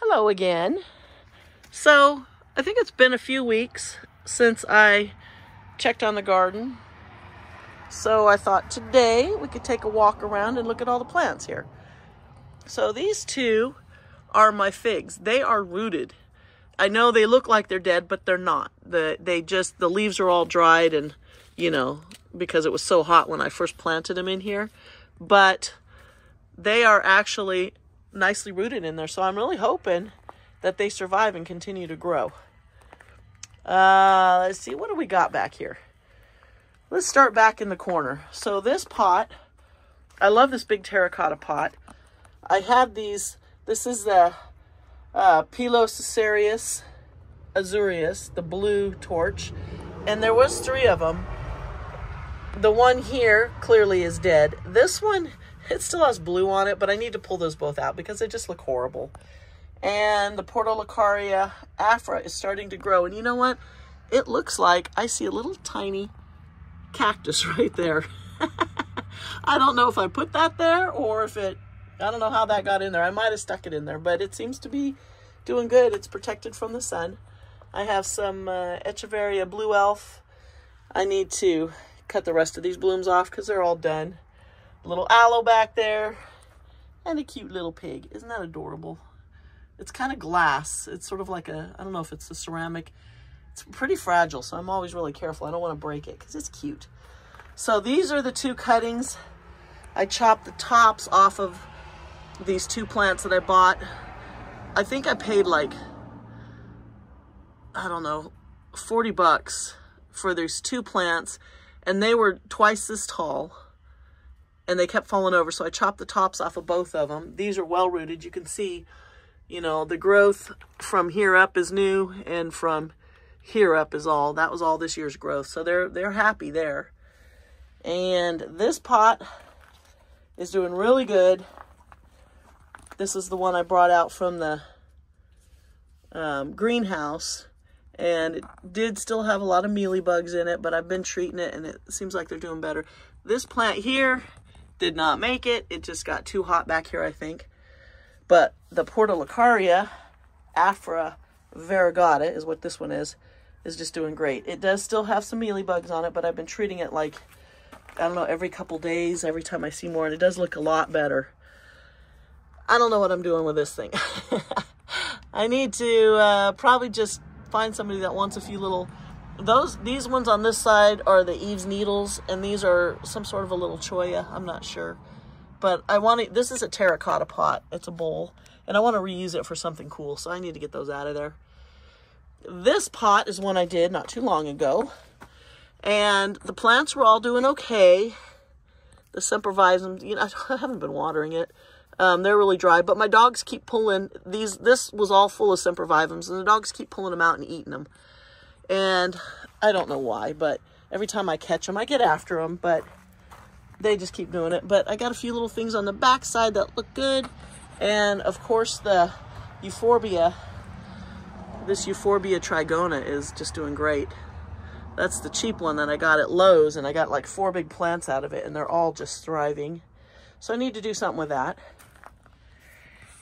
Hello again. So, I think it's been a few weeks since I checked on the garden. So I thought today we could take a walk around and look at all the plants here. So these two are my figs. They are rooted. I know they look like they're dead, but they're not. The, they just, the leaves are all dried and, you know, because it was so hot when I first planted them in here. But they are actually nicely rooted in there. So I'm really hoping that they survive and continue to grow. Uh, let's see, what do we got back here? Let's start back in the corner. So this pot, I love this big terracotta pot. I had these, this is the uh, Pilosocereus azureus, the blue torch, and there was three of them. The one here clearly is dead. This one, it still has blue on it, but I need to pull those both out because they just look horrible. And the Portulacaria afra is starting to grow. And you know what? It looks like I see a little tiny cactus right there. I don't know if I put that there or if it, I don't know how that got in there. I might have stuck it in there, but it seems to be doing good. It's protected from the sun. I have some uh, Echeveria Blue Elf. I need to cut the rest of these blooms off because they're all done. Little aloe back there and a cute little pig. Isn't that adorable? It's kind of glass. It's sort of like a, I don't know if it's a ceramic. It's pretty fragile, so I'm always really careful. I don't want to break it because it's cute. So these are the two cuttings. I chopped the tops off of these two plants that I bought. I think I paid like, I don't know, 40 bucks for these two plants and they were twice this tall and they kept falling over. So I chopped the tops off of both of them. These are well rooted. You can see, you know, the growth from here up is new and from here up is all. That was all this year's growth. So they're, they're happy there. And this pot is doing really good. This is the one I brought out from the um, greenhouse and it did still have a lot of mealy bugs in it, but I've been treating it and it seems like they're doing better. This plant here did not make it. It just got too hot back here, I think. But the Portulacaria afra variegata is what this one is, is just doing great. It does still have some mealy bugs on it, but I've been treating it like, I don't know, every couple days, every time I see more, and it does look a lot better. I don't know what I'm doing with this thing. I need to uh, probably just find somebody that wants a few little those these ones on this side are the Eve's needles and these are some sort of a little cholla. I'm not sure but I want to this is a terracotta pot it's a bowl and I want to reuse it for something cool so I need to get those out of there this pot is one I did not too long ago and the plants were all doing okay the sempervivums you know I haven't been watering it um, they're really dry, but my dogs keep pulling these. This was all full of sempervivums, and the dogs keep pulling them out and eating them. And I don't know why, but every time I catch them, I get after them, but they just keep doing it. But I got a few little things on the back side that look good. And of course, the euphorbia, this euphorbia trigona is just doing great. That's the cheap one that I got at Lowe's, and I got like four big plants out of it, and they're all just thriving. So I need to do something with that.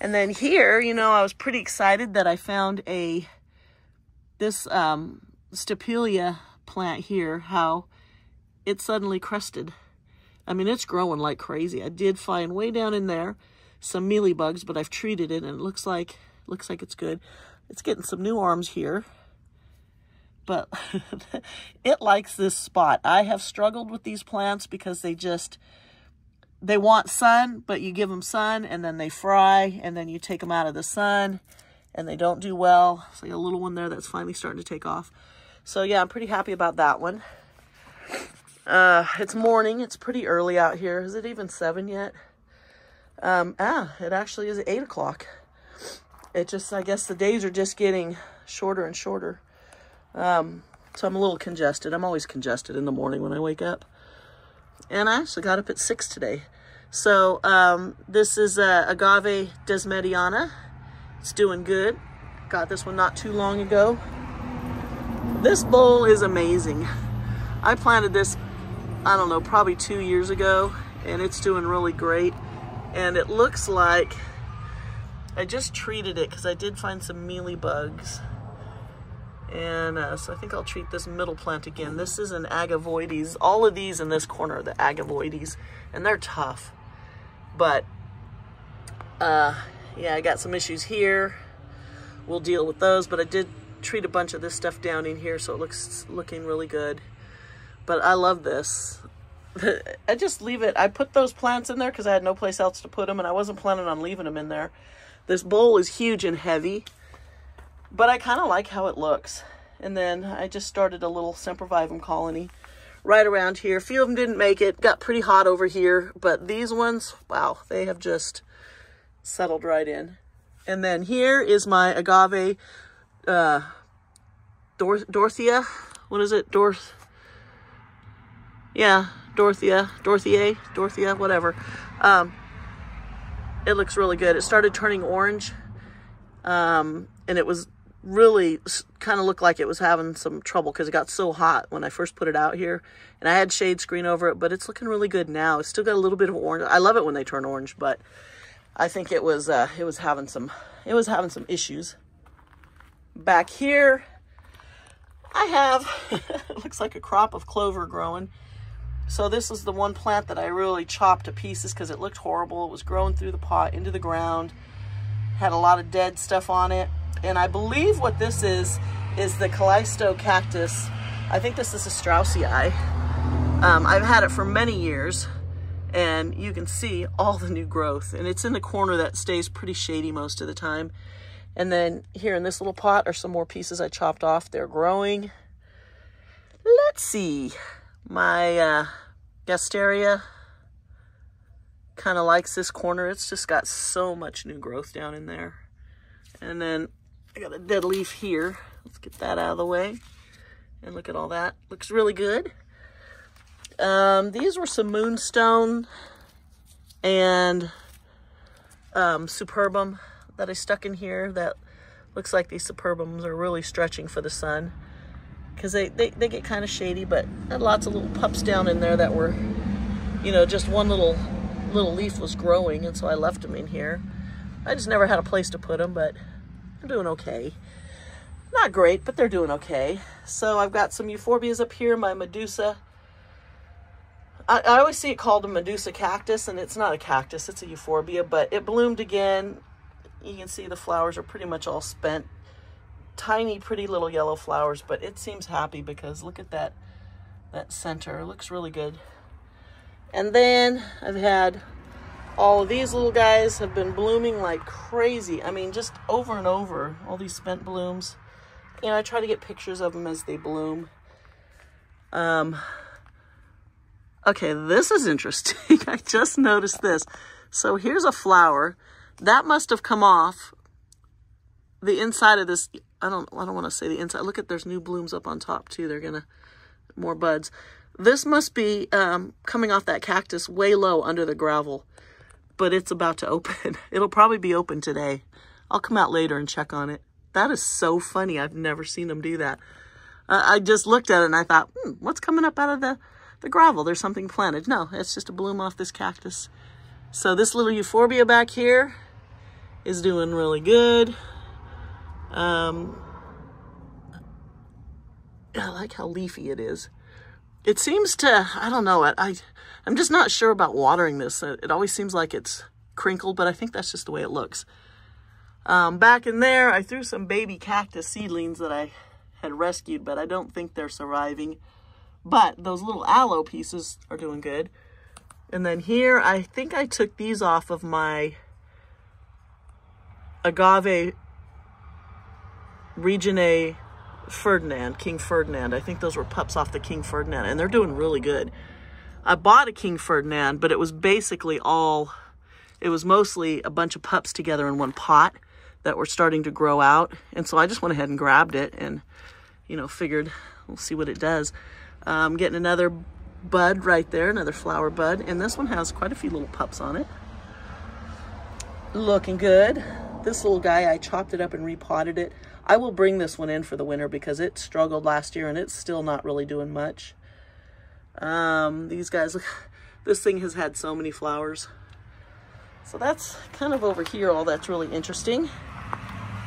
And then here, you know, I was pretty excited that I found a, this um, Stapelia plant here, how it suddenly crusted. I mean, it's growing like crazy. I did find way down in there some mealy bugs, but I've treated it and it looks like, looks like it's good. It's getting some new arms here, but it likes this spot. I have struggled with these plants because they just, they want sun, but you give them sun and then they fry and then you take them out of the sun and they don't do well. It's like a little one there that's finally starting to take off. So yeah, I'm pretty happy about that one. Uh, it's morning. It's pretty early out here. Is it even seven yet? Um, ah, it actually is eight o'clock. It just, I guess the days are just getting shorter and shorter. Um, so I'm a little congested. I'm always congested in the morning when I wake up. And I actually got up at six today. So um, this is uh, Agave Desmettiana. It's doing good. Got this one not too long ago. This bowl is amazing. I planted this, I don't know, probably two years ago, and it's doing really great. And it looks like I just treated it because I did find some mealy bugs. And uh, so I think I'll treat this middle plant again. This is an agavoides. All of these in this corner are the agavoides, and they're tough. But, uh, yeah, I got some issues here. We'll deal with those, but I did treat a bunch of this stuff down in here, so it looks looking really good. But I love this. I just leave it. I put those plants in there because I had no place else to put them, and I wasn't planning on leaving them in there. This bowl is huge and heavy, but I kind of like how it looks. And then I just started a little Sempervivum colony right around here. A few of them didn't make it. Got pretty hot over here, but these ones, wow, they have just settled right in. And then here is my agave uh, Dor Dorothea. What is it? Dorth. Yeah, Dorothea, Dorothea, Dorothea, whatever. Um, it looks really good. It started turning orange, um, and it was really kind of looked like it was having some trouble because it got so hot when I first put it out here. And I had shade screen over it, but it's looking really good now. It's still got a little bit of orange. I love it when they turn orange, but I think it was uh, it was having some it was having some issues. Back here, I have it looks like a crop of clover growing. So this is the one plant that I really chopped to pieces because it looked horrible. It was growing through the pot into the ground. Had a lot of dead stuff on it. And I believe what this is, is the Cleistocactus. I think this is a Straussii. Um, I've had it for many years and you can see all the new growth. And it's in the corner that stays pretty shady most of the time. And then here in this little pot are some more pieces I chopped off. They're growing. Let's see my uh, Gasteria kind of likes this corner. It's just got so much new growth down in there. And then I got a dead leaf here. Let's get that out of the way. And look at all that. Looks really good. Um, these were some moonstone and um, superbum that I stuck in here that looks like these superbums are really stretching for the sun because they, they, they get kind of shady, but had lots of little pups down in there that were, you know, just one little little leaf was growing, and so I left them in here. I just never had a place to put them, but they're doing okay. Not great, but they're doing okay. So I've got some euphorbias up here, my Medusa. I, I always see it called a Medusa cactus, and it's not a cactus, it's a euphorbia, but it bloomed again. You can see the flowers are pretty much all spent tiny, pretty little yellow flowers, but it seems happy because look at that, that center. It looks really good. And then I've had all of these little guys have been blooming like crazy. I mean, just over and over, all these spent blooms. You know, I try to get pictures of them as they bloom. Um, okay, this is interesting. I just noticed this. So here's a flower. That must have come off the inside of this I don't I don't want to say the inside. Look at there's new blooms up on top too. They're gonna more buds. This must be um, coming off that cactus way low under the gravel, but it's about to open. It'll probably be open today. I'll come out later and check on it. That is so funny. I've never seen them do that. Uh, I just looked at it and I thought, hmm, what's coming up out of the, the gravel? There's something planted. No, it's just a bloom off this cactus. So this little euphorbia back here is doing really good. Um, I like how leafy it is. It seems to, I don't know, I, I, I'm just not sure about watering this. It always seems like it's crinkled, but I think that's just the way it looks. Um, back in there, I threw some baby cactus seedlings that I had rescued, but I don't think they're surviving. But those little aloe pieces are doing good. And then here, I think I took these off of my agave Reginae Ferdinand, King Ferdinand. I think those were pups off the King Ferdinand, and they're doing really good. I bought a King Ferdinand, but it was basically all, it was mostly a bunch of pups together in one pot that were starting to grow out. And so I just went ahead and grabbed it and, you know, figured we'll see what it does. I'm um, getting another bud right there, another flower bud. And this one has quite a few little pups on it. Looking good. This little guy, I chopped it up and repotted it. I will bring this one in for the winter because it struggled last year and it's still not really doing much. Um, these guys, this thing has had so many flowers. So that's kind of over here, all that's really interesting.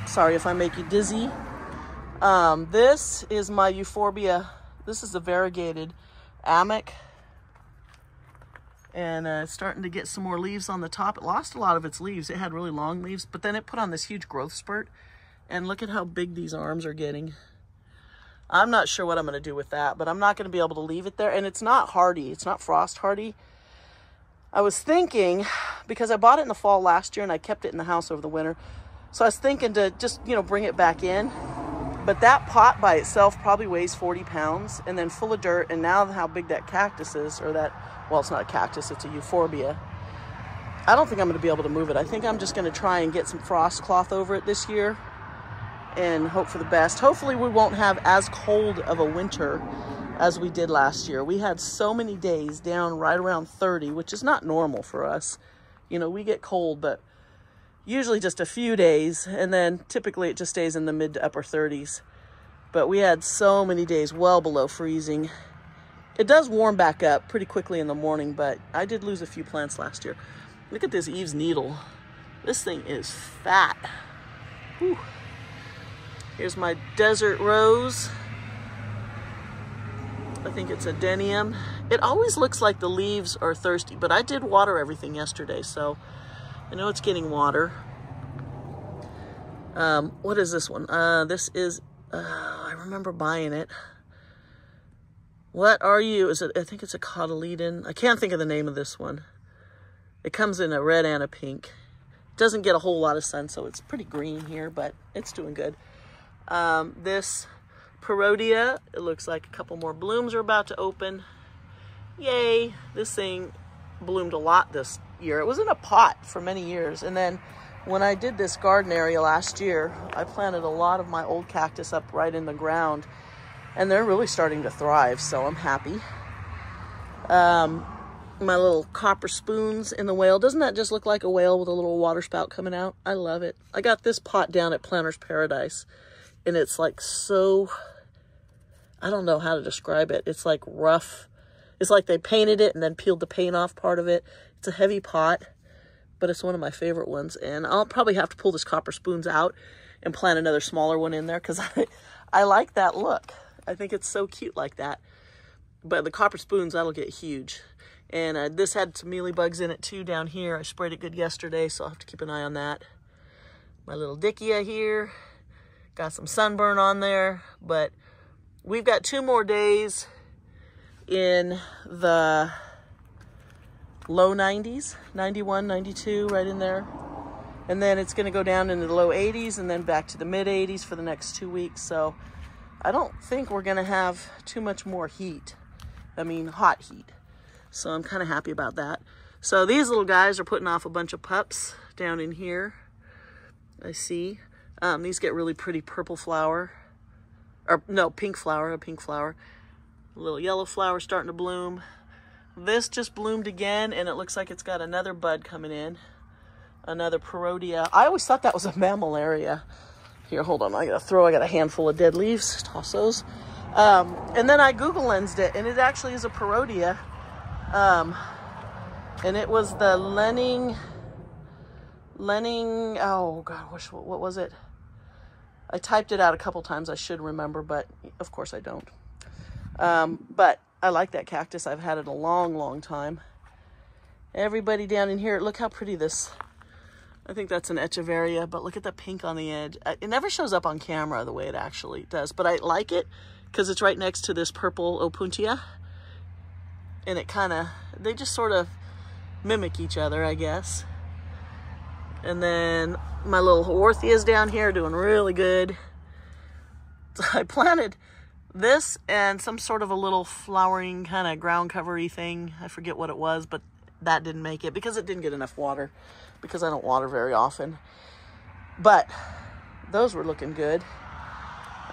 Sorry if I make you dizzy. Um, this is my euphorbia. This is a variegated ammak. And uh, starting to get some more leaves on the top. It lost a lot of its leaves. It had really long leaves, but then it put on this huge growth spurt. And look at how big these arms are getting. I'm not sure what I'm going to do with that, but I'm not going to be able to leave it there. And it's not hardy. It's not frost hardy. I was thinking, because I bought it in the fall last year and I kept it in the house over the winter. So I was thinking to just, you know, bring it back in. But that pot by itself probably weighs 40 pounds and then full of dirt. And now how big that cactus is, or that, well, it's not a cactus, it's a euphorbia. I don't think I'm going to be able to move it. I think I'm just going to try and get some frost cloth over it this year and hope for the best. Hopefully we won't have as cold of a winter as we did last year. We had so many days down right around 30, which is not normal for us. You know, we get cold, but usually just a few days, and then typically it just stays in the mid to upper 30s. But we had so many days well below freezing. It does warm back up pretty quickly in the morning, but I did lose a few plants last year. Look at this Eve's needle. This thing is fat. Whew. Here's my desert rose. I think it's a adenium. It always looks like the leaves are thirsty, but I did water everything yesterday, so I know it's getting water. Um, what is this one? Uh, this is, uh, I remember buying it. What are you? Is it, I think it's a cotyledon. I can't think of the name of this one. It comes in a red and a pink. It Doesn't get a whole lot of sun, so it's pretty green here, but it's doing good. Um, this Parodia, it looks like a couple more blooms are about to open. Yay, this thing bloomed a lot this year. It was in a pot for many years. And then when I did this garden area last year, I planted a lot of my old cactus up right in the ground. And they're really starting to thrive, so I'm happy. Um, my little copper spoons in the whale. Doesn't that just look like a whale with a little water spout coming out? I love it. I got this pot down at Planter's Paradise and it's like so, I don't know how to describe it. It's like rough. It's like they painted it and then peeled the paint off part of it. It's a heavy pot, but it's one of my favorite ones. And I'll probably have to pull this copper spoons out and plant another smaller one in there because I, I like that look. I think it's so cute like that. But the copper spoons, that'll get huge. And uh, this had some mealy bugs in it too down here. I sprayed it good yesterday, so I'll have to keep an eye on that. My little Dyckia here. Got some sunburn on there, but we've got two more days in the low 90s, 91, 92, right in there. And then it's going to go down into the low 80s and then back to the mid 80s for the next two weeks. So I don't think we're going to have too much more heat. I mean, hot heat. So I'm kind of happy about that. So these little guys are putting off a bunch of pups down in here. I see. Um, these get really pretty purple flower, or no, pink flower, a pink flower. A little yellow flower starting to bloom. This just bloomed again, and it looks like it's got another bud coming in. Another Parodia. I always thought that was a mammillaria. Here, hold on. I gotta throw. I got a handful of dead leaves. Toss those. Um, and then I Google lensed it, and it actually is a Parodia. Um, and it was the Lenning. Lenning. Oh God, what, what was it? I typed it out a couple times. I should remember, but of course I don't. Um, but I like that cactus. I've had it a long, long time. Everybody down in here, look how pretty this, I think that's an echeveria, but look at the pink on the edge. It never shows up on camera the way it actually does, but I like it because it's right next to this purple opuntia. And it kind of, they just sort of mimic each other, I guess. And then my little Haworthias down here doing really good. I planted this and some sort of a little flowering kind of ground covery thing. I forget what it was, but that didn't make it because it didn't get enough water because I don't water very often. But those were looking good.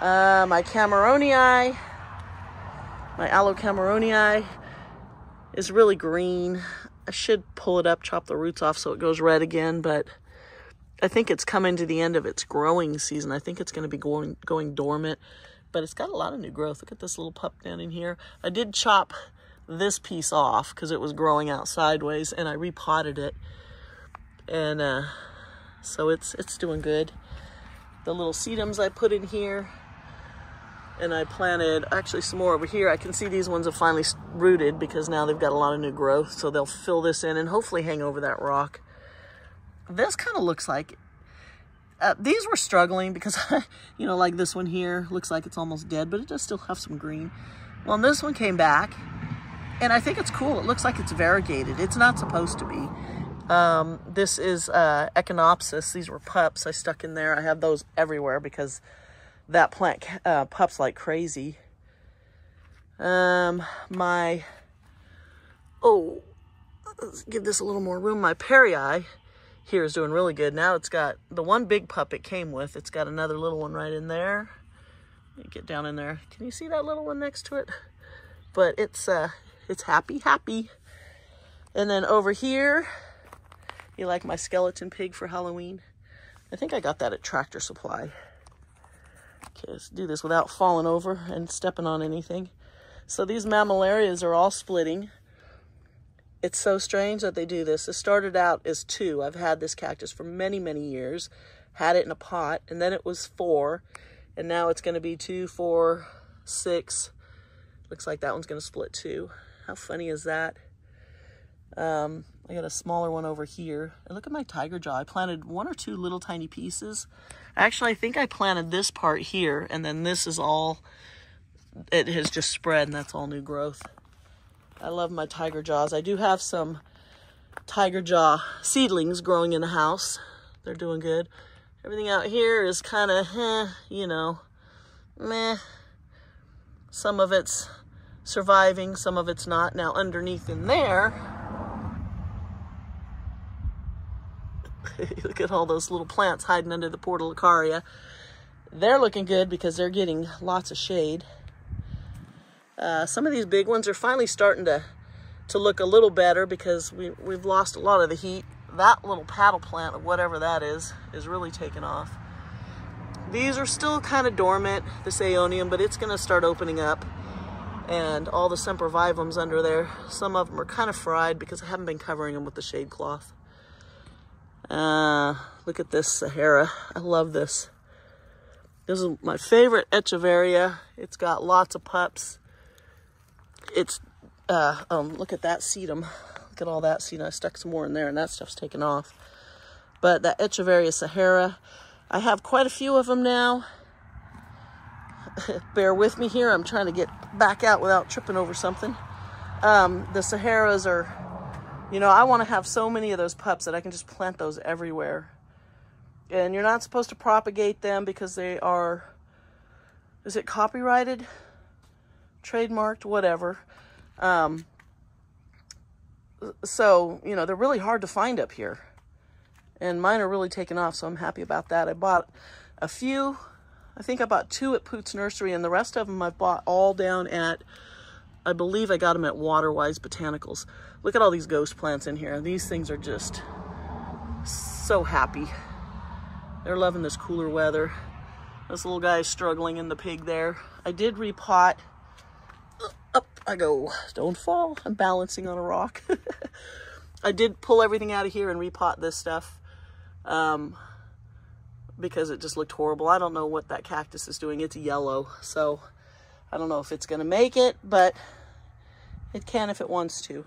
Uh, my Cameronii, my Aloe Cameronii is really green. I should pull it up, chop the roots off so it goes red again, but I think it's coming to the end of its growing season. I think it's going to be going, going dormant, but it's got a lot of new growth. Look at this little pup down in here. I did chop this piece off because it was growing out sideways and I repotted it. And uh, so it's it's doing good. The little sedums I put in here, and I planted actually some more over here. I can see these ones have finally rooted because now they've got a lot of new growth. So they'll fill this in and hopefully hang over that rock. This kind of looks like, uh, these were struggling because, you know, like this one here looks like it's almost dead, but it does still have some green. Well, this one came back and I think it's cool. It looks like it's variegated. It's not supposed to be. Um, this is uh, Echinopsis. These were pups I stuck in there. I have those everywhere because that plant uh, pups like crazy. Um, my, oh, let's give this a little more room. My Parryi here is doing really good. Now it's got the one big pup it came with. It's got another little one right in there. Get down in there. Can you see that little one next to it? But it's, uh, it's happy, happy. And then over here, you like my skeleton pig for Halloween? I think I got that at Tractor Supply. Okay, let's do this without falling over and stepping on anything. So these mammillarias are all splitting. It's so strange that they do this. It started out as two. I've had this cactus for many, many years. Had it in a pot, and then it was four. And now it's going to be two, four, six. Looks like that one's going to split too. How funny is that? Um, I got a smaller one over here. And look at my tiger jaw. I planted one or two little tiny pieces. Actually, I think I planted this part here, and then this is all, it has just spread, and that's all new growth. I love my tiger jaws. I do have some tiger jaw seedlings growing in the house. They're doing good. Everything out here is kind of, eh, you know, meh. Some of it's surviving, some of it's not. Now underneath in there, look at all those little plants hiding under the portulacaria. They're looking good because they're getting lots of shade. Uh, some of these big ones are finally starting to, to look a little better because we, we've lost a lot of the heat. That little paddle plant, whatever that is, is really taking off. These are still kind of dormant, this aeonium, but it's going to start opening up and all the sempervivums under there. Some of them are kind of fried because I haven't been covering them with the shade cloth. Uh, look at this Sahara. I love this. This is my favorite Echeveria. It's got lots of pups. It's, uh, um, look at that sedum. Look at all that sedum. I stuck some more in there and that stuff's taken off. But that Echeveria Sahara, I have quite a few of them now. bear with me here. I'm trying to get back out without tripping over something. Um, the Saharas are, you know, I want to have so many of those pups that I can just plant those everywhere. And you're not supposed to propagate them because they are, is it copyrighted? Trademarked? Whatever. Um, so, you know, they're really hard to find up here. And mine are really taking off, so I'm happy about that. I bought a few I think I bought two at Poots Nursery, and the rest of them I've bought all down at, I believe I got them at Waterwise Botanicals. Look at all these ghost plants in here. These things are just so happy. They're loving this cooler weather. This little guy is struggling in the pig there. I did repot. Up I go. Don't fall. I'm balancing on a rock. I did pull everything out of here and repot this stuff. Um, because it just looked horrible. I don't know what that cactus is doing. It's yellow, so I don't know if it's going to make it, but it can if it wants to.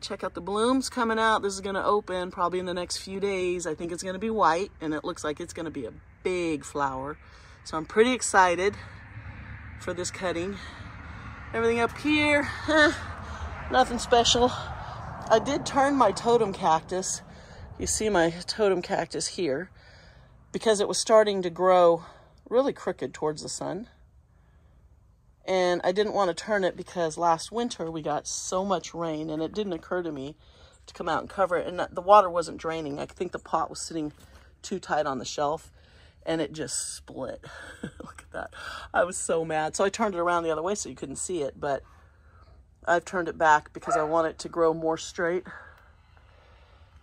Check out the blooms coming out. This is going to open probably in the next few days. I think it's going to be white, and it looks like it's going to be a big flower. So I'm pretty excited for this cutting. Everything up here, nothing special. I did turn my totem cactus. You see my totem cactus here because it was starting to grow really crooked towards the sun. And I didn't want to turn it because last winter we got so much rain and it didn't occur to me to come out and cover it. And the water wasn't draining. I think the pot was sitting too tight on the shelf and it just split. Look at that. I was so mad. So I turned it around the other way so you couldn't see it, but I've turned it back because I want it to grow more straight.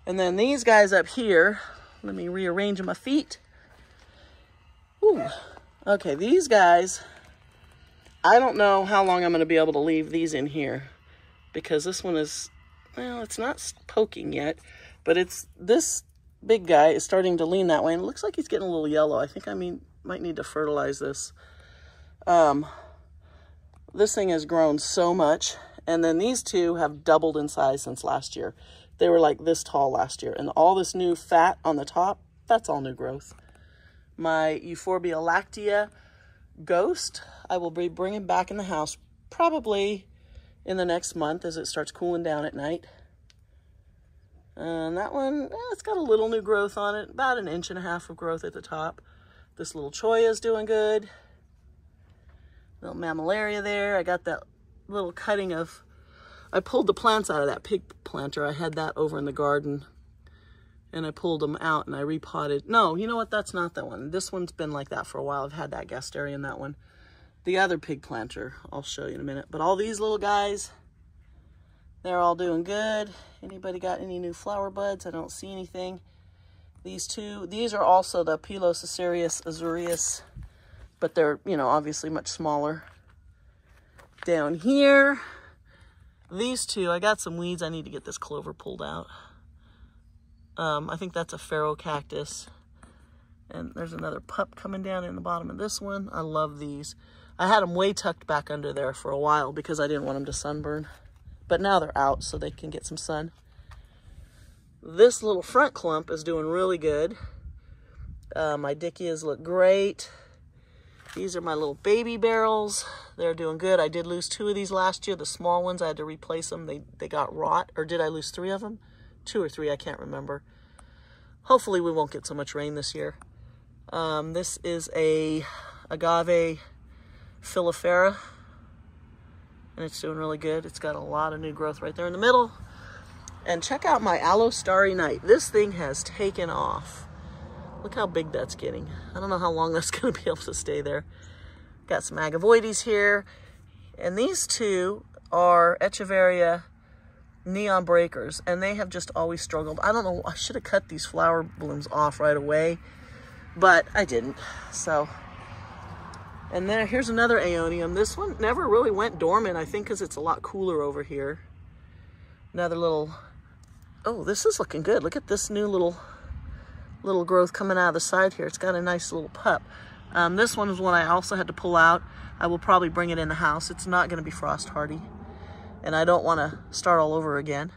And then these guys up here, let me rearrange my feet. Ooh. Okay, these guys, I don't know how long I'm going to be able to leave these in here because this one is, well, it's not poking yet, But it's this big guy is starting to lean that way, and it looks like he's getting a little yellow. I think I mean might need to fertilize this. Um, this thing has grown so much, and then these two have doubled in size since last year. They were like this tall last year, and all this new fat on the top, that's all new growth. My Euphorbia lactea ghost, I will be bringing back in the house probably in the next month as it starts cooling down at night. And that one, eh, it's got a little new growth on it, about an inch and a half of growth at the top. This little cholla is doing good. Little mammillaria there. I got that little cutting of, I pulled the plants out of that pig planter. I had that over in the garden and I pulled them out and I repotted. No, you know what? That's not that one. This one's been like that for a while. I've had that gasteria in that one. The other pig planter, I'll show you in a minute. But all these little guys, they're all doing good. Anybody got any new flower buds? I don't see anything. These two, these are also the Pilosocereus azureus, but they're, you know, obviously much smaller. Down here, these two, I got some weeds. I need to get this clover pulled out. Um, I think that's a Ferocactus. And there's another pup coming down in the bottom of this one. I love these. I had them way tucked back under there for a while because I didn't want them to sunburn. But now they're out so they can get some sun. This little front clump is doing really good. Uh, my dyckias look great. These are my little baby barrels. They're doing good. I did lose two of these last year. The small ones, I had to replace them. They, they got rot. Or did I lose three of them? Two or three, I can't remember. Hopefully we won't get so much rain this year. Um, this is a agave filifera, and it's doing really good. It's got a lot of new growth right there in the middle. And check out my Aloe Starry Night. This thing has taken off. Look how big that's getting. I don't know how long that's to be able to stay there. Got some agavoides here. And these two are Echeveria neon breakers and they have just always struggled. I don't know, I should have cut these flower blooms off right away, but I didn't. So, and then here's another aeonium. This one never really went dormant, I think because it's a lot cooler over here. Another little, oh, this is looking good. Look at this new little, little growth coming out of the side here. It's got a nice little pup. Um, this one is one I also had to pull out. I will probably bring it in the house. It's not going to be frost hardy and I don't want to start all over again.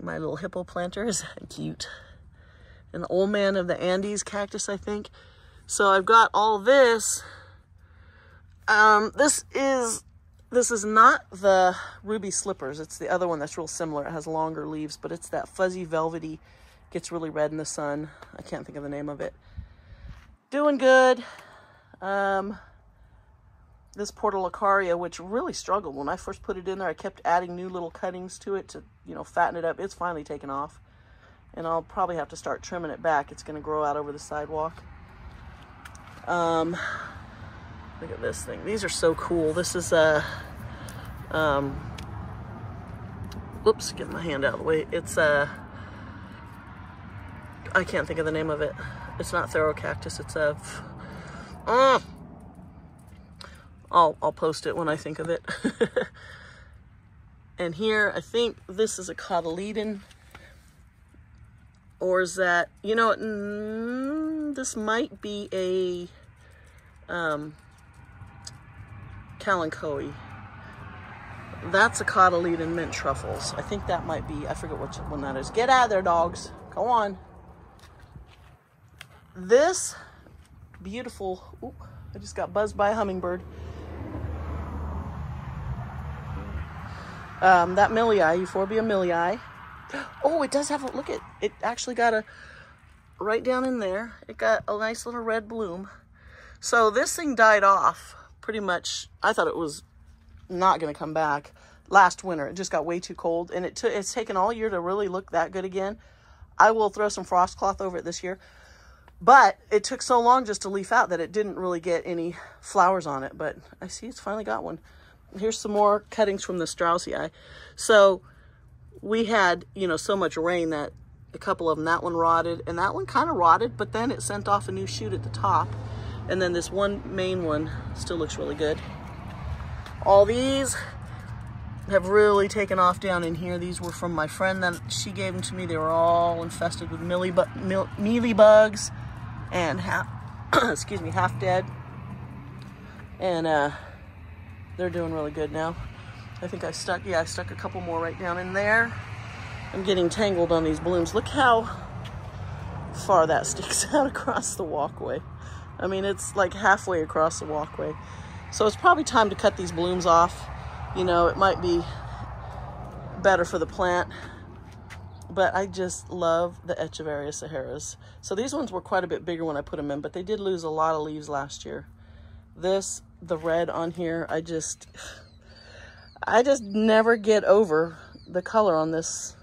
My little hippo planter is cute. An old man of the Andes cactus, I think. So I've got all this. Um, this is this is not the ruby slippers. It's the other one that's real similar. It has longer leaves, but it's that fuzzy velvety, gets really red in the sun. I can't think of the name of it. Doing good. Um, this Portulacaria, which really struggled. When I first put it in there, I kept adding new little cuttings to it to, you know, fatten it up. It's finally taken off. And I'll probably have to start trimming it back. It's going to grow out over the sidewalk. Um, look at this thing. These are so cool. This is a, um, whoops, get my hand out of the way. It's a, I can't think of the name of it. It's not Therocactus. It's a, uh, I'll, I'll post it when I think of it. and here, I think this is a cotyledon. Or is that, you know, mm, this might be a um, kalanchoe. That's a cotyledon mint truffles. I think that might be, I forget which one that is. Get out of there, dogs. Go on. This beautiful, ooh, I just got buzzed by a hummingbird. Um, that millii, Euphorbia millii. Oh, it does have a, look at, it actually got a, right down in there, it got a nice little red bloom. So this thing died off pretty much. I thought it was not going to come back last winter. It just got way too cold and it took, it's taken all year to really look that good again. I will throw some frost cloth over it this year. But it took so long just to leaf out that it didn't really get any flowers on it. But I see it's finally got one here's some more cuttings from the Straussii. So we had, you know, so much rain that a couple of them, that one rotted and that one kind of rotted, but then it sent off a new shoot at the top. And then this one main one still looks really good. All these, have really taken off down in here. These were from my friend that she gave them to me. They were all infested with mealy, bu mealy bugs and half, excuse me, half dead. And uh, they're doing really good now. I think I stuck, yeah, I stuck a couple more right down in there. I'm getting tangled on these blooms. Look how far that sticks out across the walkway. I mean, it's like halfway across the walkway. So it's probably time to cut these blooms off. You know, it might be better for the plant, but I just love the Echeveria Saharas. So these ones were quite a bit bigger when I put them in, but they did lose a lot of leaves last year. This, the red on here, I just, I just never get over the color on this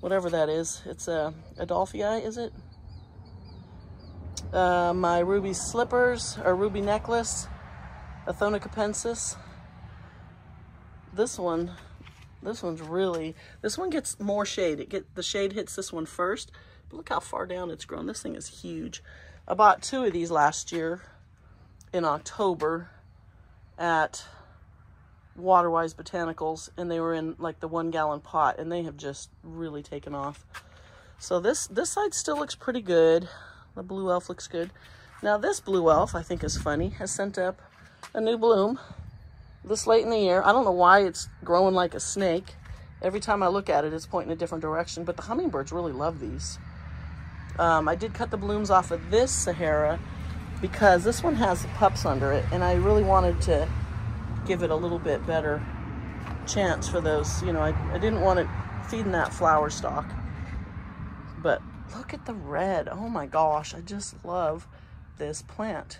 whatever that is. It's a Adolphii, is it? Uh, my ruby slippers, or ruby necklace, Othonna capensis. This one, this one's really, this one gets more shade. It get The shade hits this one first, but look how far down it's grown. This thing is huge. I bought two of these last year in October at Waterwise Botanicals and they were in like the one gallon pot and they have just really taken off. So this, this side still looks pretty good. The blue elf looks good. Now this blue elf, I think is funny, has sent up a new bloom this late in the year. I don't know why it's growing like a snake. Every time I look at it, it's pointing a different direction, but the hummingbirds really love these. Um, I did cut the blooms off of this Sahara because this one has pups under it, and I really wanted to give it a little bit better chance for those. You know, I, I didn't want it feeding that flower stalk. But look at the red. Oh my gosh, I just love this plant.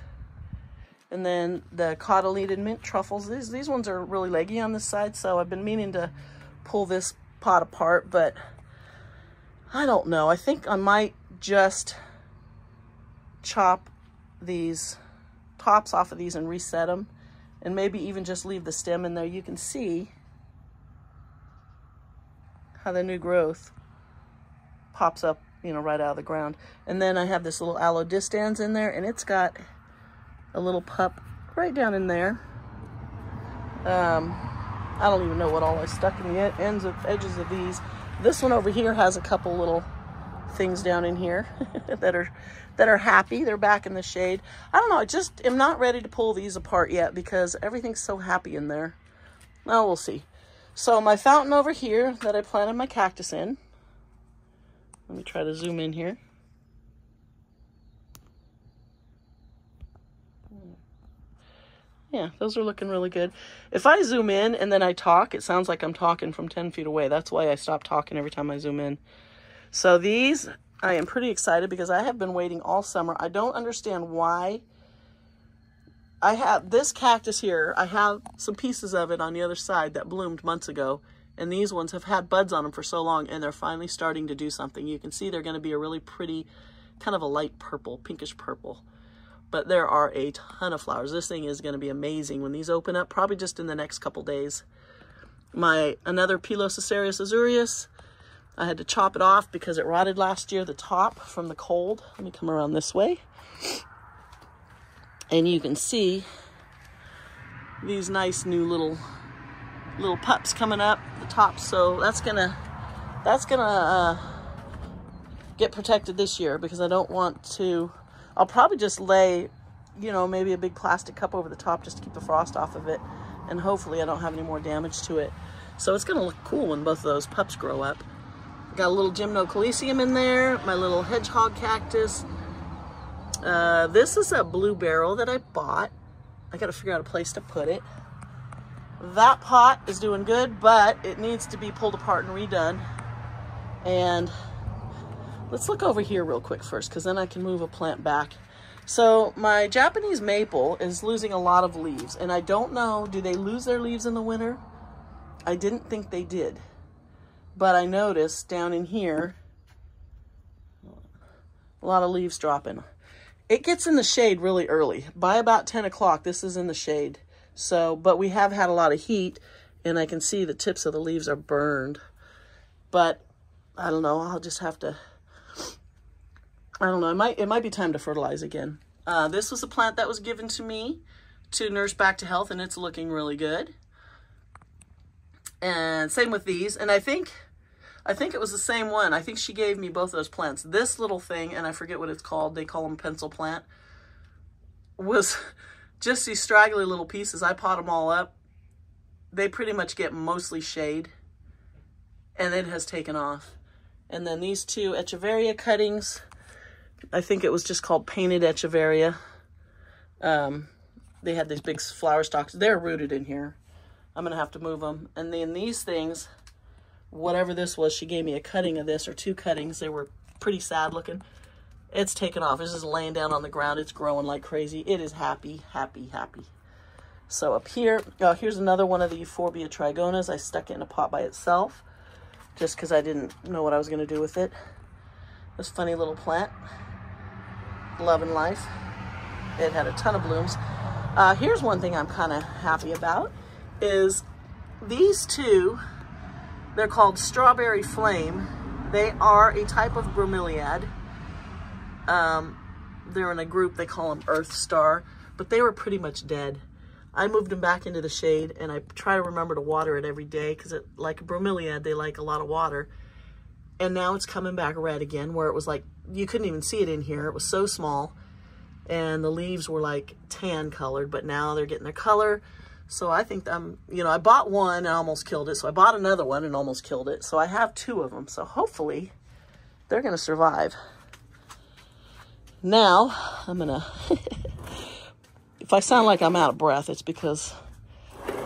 And then the cotyledon mint truffles. These, these ones are really leggy on this side, so I've been meaning to pull this pot apart, but I don't know. I think I might just chop these tops off of these and reset them and maybe even just leave the stem in there. You can see how the new growth pops up, you know, right out of the ground. And then I have this little aloe distans in there and it's got a little pup right down in there. Um, I don't even know what all I stuck in the ends of edges of these. This one over here has a couple little things down in here that are that are happy. They're back in the shade. I don't know. I just am not ready to pull these apart yet because everything's so happy in there. Well, we'll see. So my fountain over here that I planted my cactus in. Let me try to zoom in here. Yeah, those are looking really good. If I zoom in and then I talk, it sounds like I'm talking from 10 feet away. That's why I stop talking every time I zoom in. So these, I am pretty excited because I have been waiting all summer. I don't understand why. I have this cactus here. I have some pieces of it on the other side that bloomed months ago. And these ones have had buds on them for so long and they're finally starting to do something. You can see they're going to be a really pretty, kind of a light purple, pinkish purple. But there are a ton of flowers. This thing is going to be amazing when these open up, probably just in the next couple days. My another Pilosocereus azureus I had to chop it off because it rotted last year, the top from the cold. Let me come around this way. And you can see these nice new little little pups coming up the top. So that's gonna that's gonna uh, get protected this year because I don't want to. I'll probably just lay, you know, maybe a big plastic cup over the top just to keep the frost off of it, and hopefully I don't have any more damage to it. So it's gonna look cool when both of those pups grow up. Got a little gymnocalycium in there, my little hedgehog cactus. Uh, this is a blue barrel that I bought. I gotta figure out a place to put it. That pot is doing good, but it needs to be pulled apart and redone. And let's look over here real quick first, because then I can move a plant back. So my Japanese maple is losing a lot of leaves, and I don't know, do they lose their leaves in the winter? I didn't think they did. But I noticed down in here, a lot of leaves dropping. It gets in the shade really early. By about 10 o'clock, this is in the shade. So, but we have had a lot of heat, and I can see the tips of the leaves are burned. But, I don't know, I'll just have to, I don't know, it might, it might be time to fertilize again. Uh, this was a plant that was given to me to nurse back to health, and it's looking really good. And same with these. And I think, I think it was the same one. I think she gave me both those plants. This little thing, and I forget what it's called. They call them pencil plant. Was just these straggly little pieces. I pot them all up. They pretty much get mostly shade. And it has taken off. And then these two Echeveria cuttings. I think it was just called painted Echeveria. Um, they had these big flower stalks. They're rooted in here. I'm going to have to move them. And then these things, whatever this was, she gave me a cutting of this or two cuttings. They were pretty sad looking. It's taken off. It's just laying down on the ground. It's growing like crazy. It is happy, happy, happy. So up here, oh, here's another one of the Euphorbia trigonas. I stuck it in a pot by itself just because I didn't know what I was going to do with it. This funny little plant, Love and Life. It had a ton of blooms. Uh, here's one thing I'm kind of happy about is these two, they're called Strawberry Flame. They are a type of bromeliad. Um, they're in a group, they call them Earth Star, but they were pretty much dead. I moved them back into the shade and I try to remember to water it every day because it like a bromeliad, they like a lot of water. And now it's coming back red again where it was like, you couldn't even see it in here. It was so small and the leaves were like tan colored, but now they're getting their color. So I think I'm, you know, I bought one and almost killed it. So I bought another one and almost killed it. So I have two of them. So hopefully they're going to survive. Now I'm going to, if I sound like I'm out of breath, it's because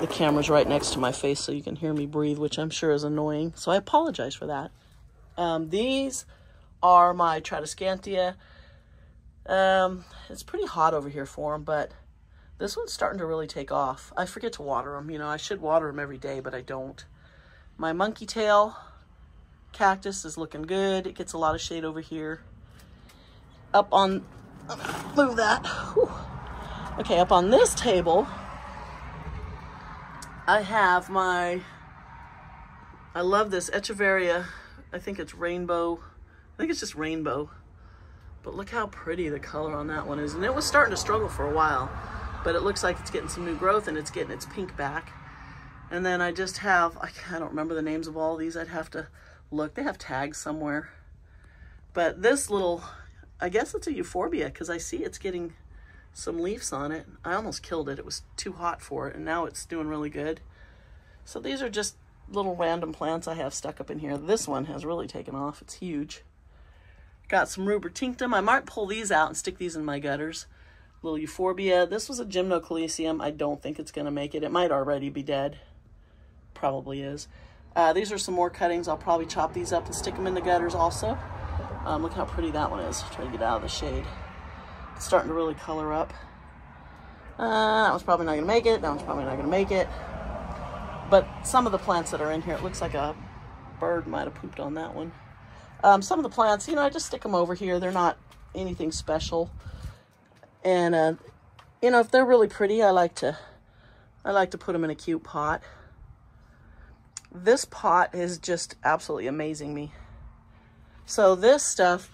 the camera's right next to my face so you can hear me breathe, which I'm sure is annoying. So I apologize for that. Um, these are my Tradescantia um, it's pretty hot over here for them, but this one's starting to really take off. I forget to water them. You know, I should water them every day, but I don't. My monkey tail cactus is looking good. It gets a lot of shade over here. Up on, move that. Whew. Okay, up on this table, I have my, I love this Echeveria. I think it's rainbow. I think it's just rainbow. But look how pretty the color on that one is. And it was starting to struggle for a while, but it looks like it's getting some new growth and it's getting its pink back. And then I just have, I don't remember the names of all these. I'd have to look. They have tags somewhere. But this little, I guess it's a euphorbia because I see it's getting some leaves on it. I almost killed it. It was too hot for it and now it's doing really good. So these are just little random plants I have stuck up in here. This one has really taken off. It's huge. Got some rubra I might pull these out and stick these in my gutters. Little euphorbia. This was a gymnocalycium. I don't think it's going to make it. It might already be dead. Probably is. Uh, these are some more cuttings. I'll probably chop these up and stick them in the gutters also. Um, look how pretty that one is. Try to get out of the shade. It's starting to really color up. Uh, that one's probably not going to make it. That one's probably not going to make it. But some of the plants that are in here, it looks like a bird might have pooped on that one. Um, some of the plants, you know, I just stick them over here. They're not anything special. And, uh, you know, if they're really pretty, I like to, I like to put them in a cute pot. This pot is just absolutely amazing me. So this stuff,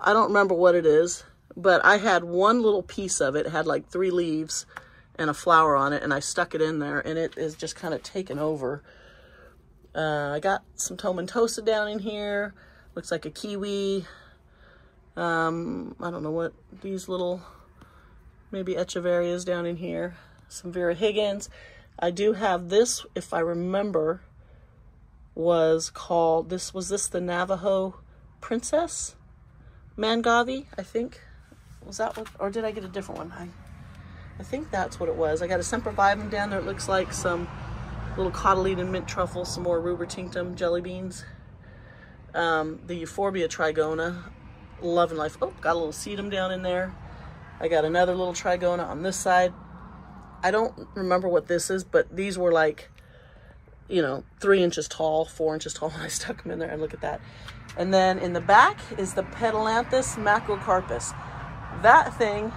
I don't remember what it is, but I had one little piece of it. It had like three leaves and a flower on it, and I stuck it in there, and it is just kind of taken over. Uh, I got some tomentosa down in here. Looks like a kiwi. Um, I don't know what these little, maybe echeverias down in here. Some Vera Higgins. I do have this, if I remember, was called, this was this the Navajo Princess? Mangave, I think. Was that what, or did I get a different one? I, I think that's what it was. I got a Sempervivum down there. It looks like some little cotyledon mint truffle, some more rubra jelly beans. Um, the Euphorbia trigona, Love and Life. Oh, got a little sedum down in there. I got another little trigona on this side. I don't remember what this is, but these were like, you know, three inches tall, four inches tall when I stuck them in there. And look at that. And then in the back is the Pedilanthus macrocarpus. That thing,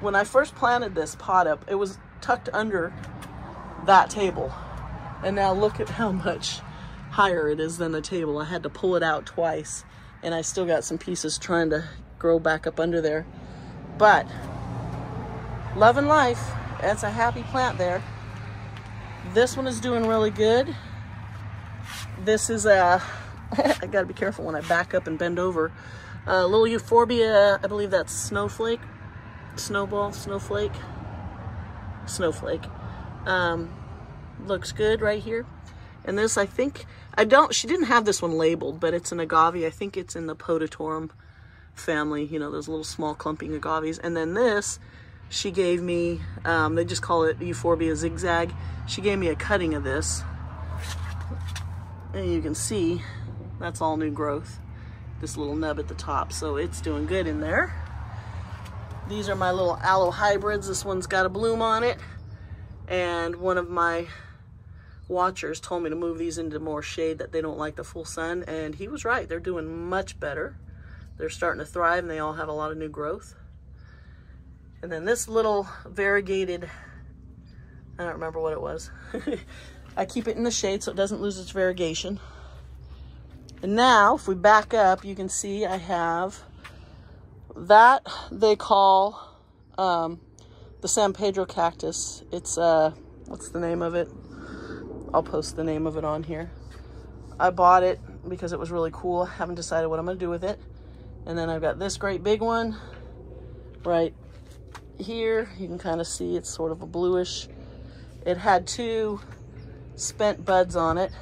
when I first planted this pot up, it was tucked under that table. And now look at how much higher it is than the table. I had to pull it out twice and I still got some pieces trying to grow back up under there. But love and life, that's a happy plant there. This one is doing really good. This is a, I gotta be careful when I back up and bend over. A little euphorbia, I believe that's snowflake, snowball, snowflake, snowflake. Um, looks good right here. And this, I think, I don't, she didn't have this one labeled, but it's an agave. I think it's in the Potatorum family, you know, those little small clumping agaves. And then this, she gave me, um, they just call it Euphorbia zigzag. She gave me a cutting of this. And you can see that's all new growth. This little nub at the top. So it's doing good in there. These are my little aloe hybrids. This one's got a bloom on it. And one of my watchers told me to move these into more shade that they don't like the full sun. And he was right. They're doing much better. They're starting to thrive and they all have a lot of new growth. And then this little variegated, I don't remember what it was. I keep it in the shade so it doesn't lose its variegation. And now, if we back up, you can see I have that they call um, the San Pedro cactus. It's, uh, what's the name of it? I'll post the name of it on here. I bought it because it was really cool. I haven't decided what I'm going to do with it. And then I've got this great big one right here. You can kind of see it's sort of a bluish. It had two spent buds on it.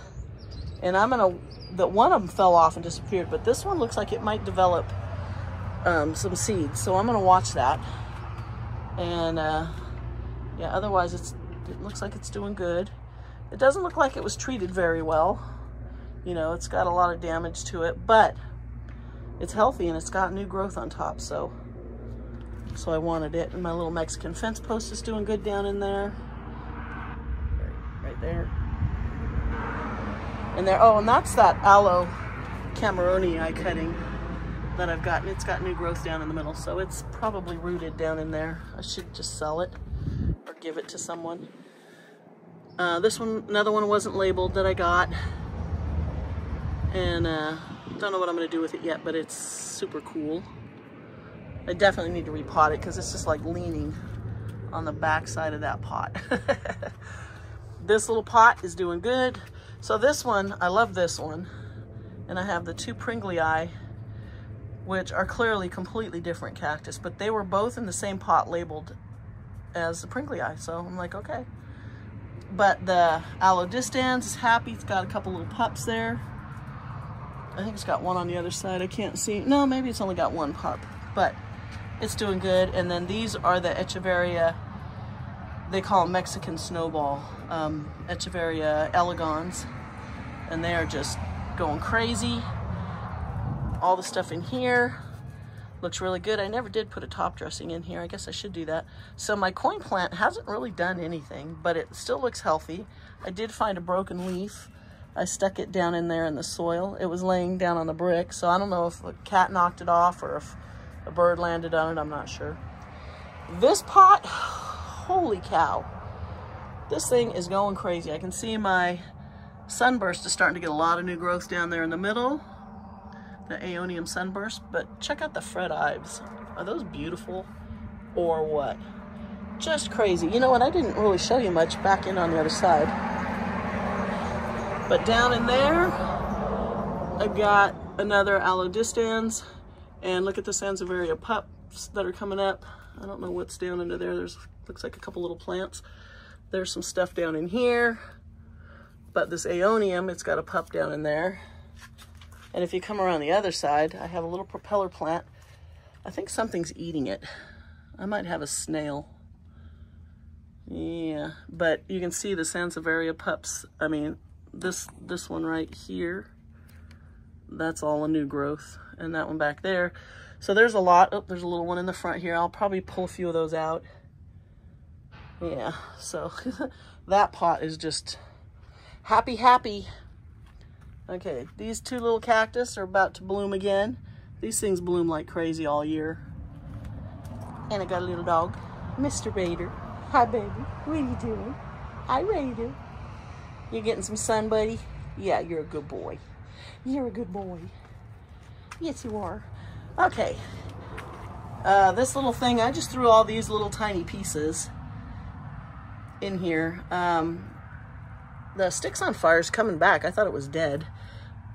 And I'm to, that one of them fell off and disappeared, but this one looks like it might develop um, some seeds. So I'm to watch that. And uh, yeah, otherwise it's, it looks like it's doing good. It doesn't look like it was treated very well. You know, it's got a lot of damage to it, but it's healthy and it's got new growth on top. So, so I wanted it. And my little Mexican fence post is doing good down in there. Right, there. And there, oh, and that's that aloe Cameronii cutting that I've gotten. It's got new growth down in the middle, so it's probably rooted down in there. I should just sell it or give it to someone. Uh, this one, another one wasn't labeled that I got. And uh, don't know what I'm going to do with it yet, but it's super cool. I definitely need to repot it because it's just like leaning on the back side of that pot. this little pot is doing good. So this one, I love this one. And I have the two Pringlei, which are clearly completely different cactus, but they were both in the same pot labeled as the Pringlei. So I'm like, okay. But the Aloe distans is happy. It's got a couple little pups there. I think it's got one on the other side. I can't see. No, maybe it's only got one pup, but it's doing good. And then these are the Echeveria, they call them Mexican snowball, um, Echeveria elegans. And they are just going crazy. All the stuff in here looks really good. I never did put a top dressing in here. I guess I should do that. So my coin plant hasn't really done anything, but it still looks healthy. I did find a broken leaf I stuck it down in there in the soil. It was laying down on the brick, so I don't know if a cat knocked it off or if a bird landed on it. I'm not sure. This pot, holy cow. This thing is going crazy. I can see my sunburst is starting to get a lot of new growth down there in the middle. The Aeonium sunburst. But check out the Fred Ives. Are those beautiful or what? Just crazy. You know what? I didn't really show you much back in on the other side. But down in there, I've got another aloe distans. And look at the Sansevieria pups that are coming up. I don't know what's down under there. There's looks like a couple little plants. There's some stuff down in here. But this Aeonium, it's got a pup down in there. And if you come around the other side, I have a little propeller plant. I think something's eating it. I might have a snail. Yeah, but you can see the Sansevieria pups. I mean, this this one right here. That's all a new growth. And that one back there. So there's a lot. Oh there's a little one in the front here. I'll probably pull a few of those out. Yeah so that pot is just happy happy. Okay these two little cactus are about to bloom again. These things bloom like crazy all year. And I got a little dog. Mr. Raider. Hi baby. What are you doing? Hi Raider you getting some sun, buddy? Yeah, you're a good boy. You're a good boy. Yes, you are. Okay. Uh, this little thing, I just threw all these little tiny pieces in here. Um, the sticks on fire is coming back. I thought it was dead.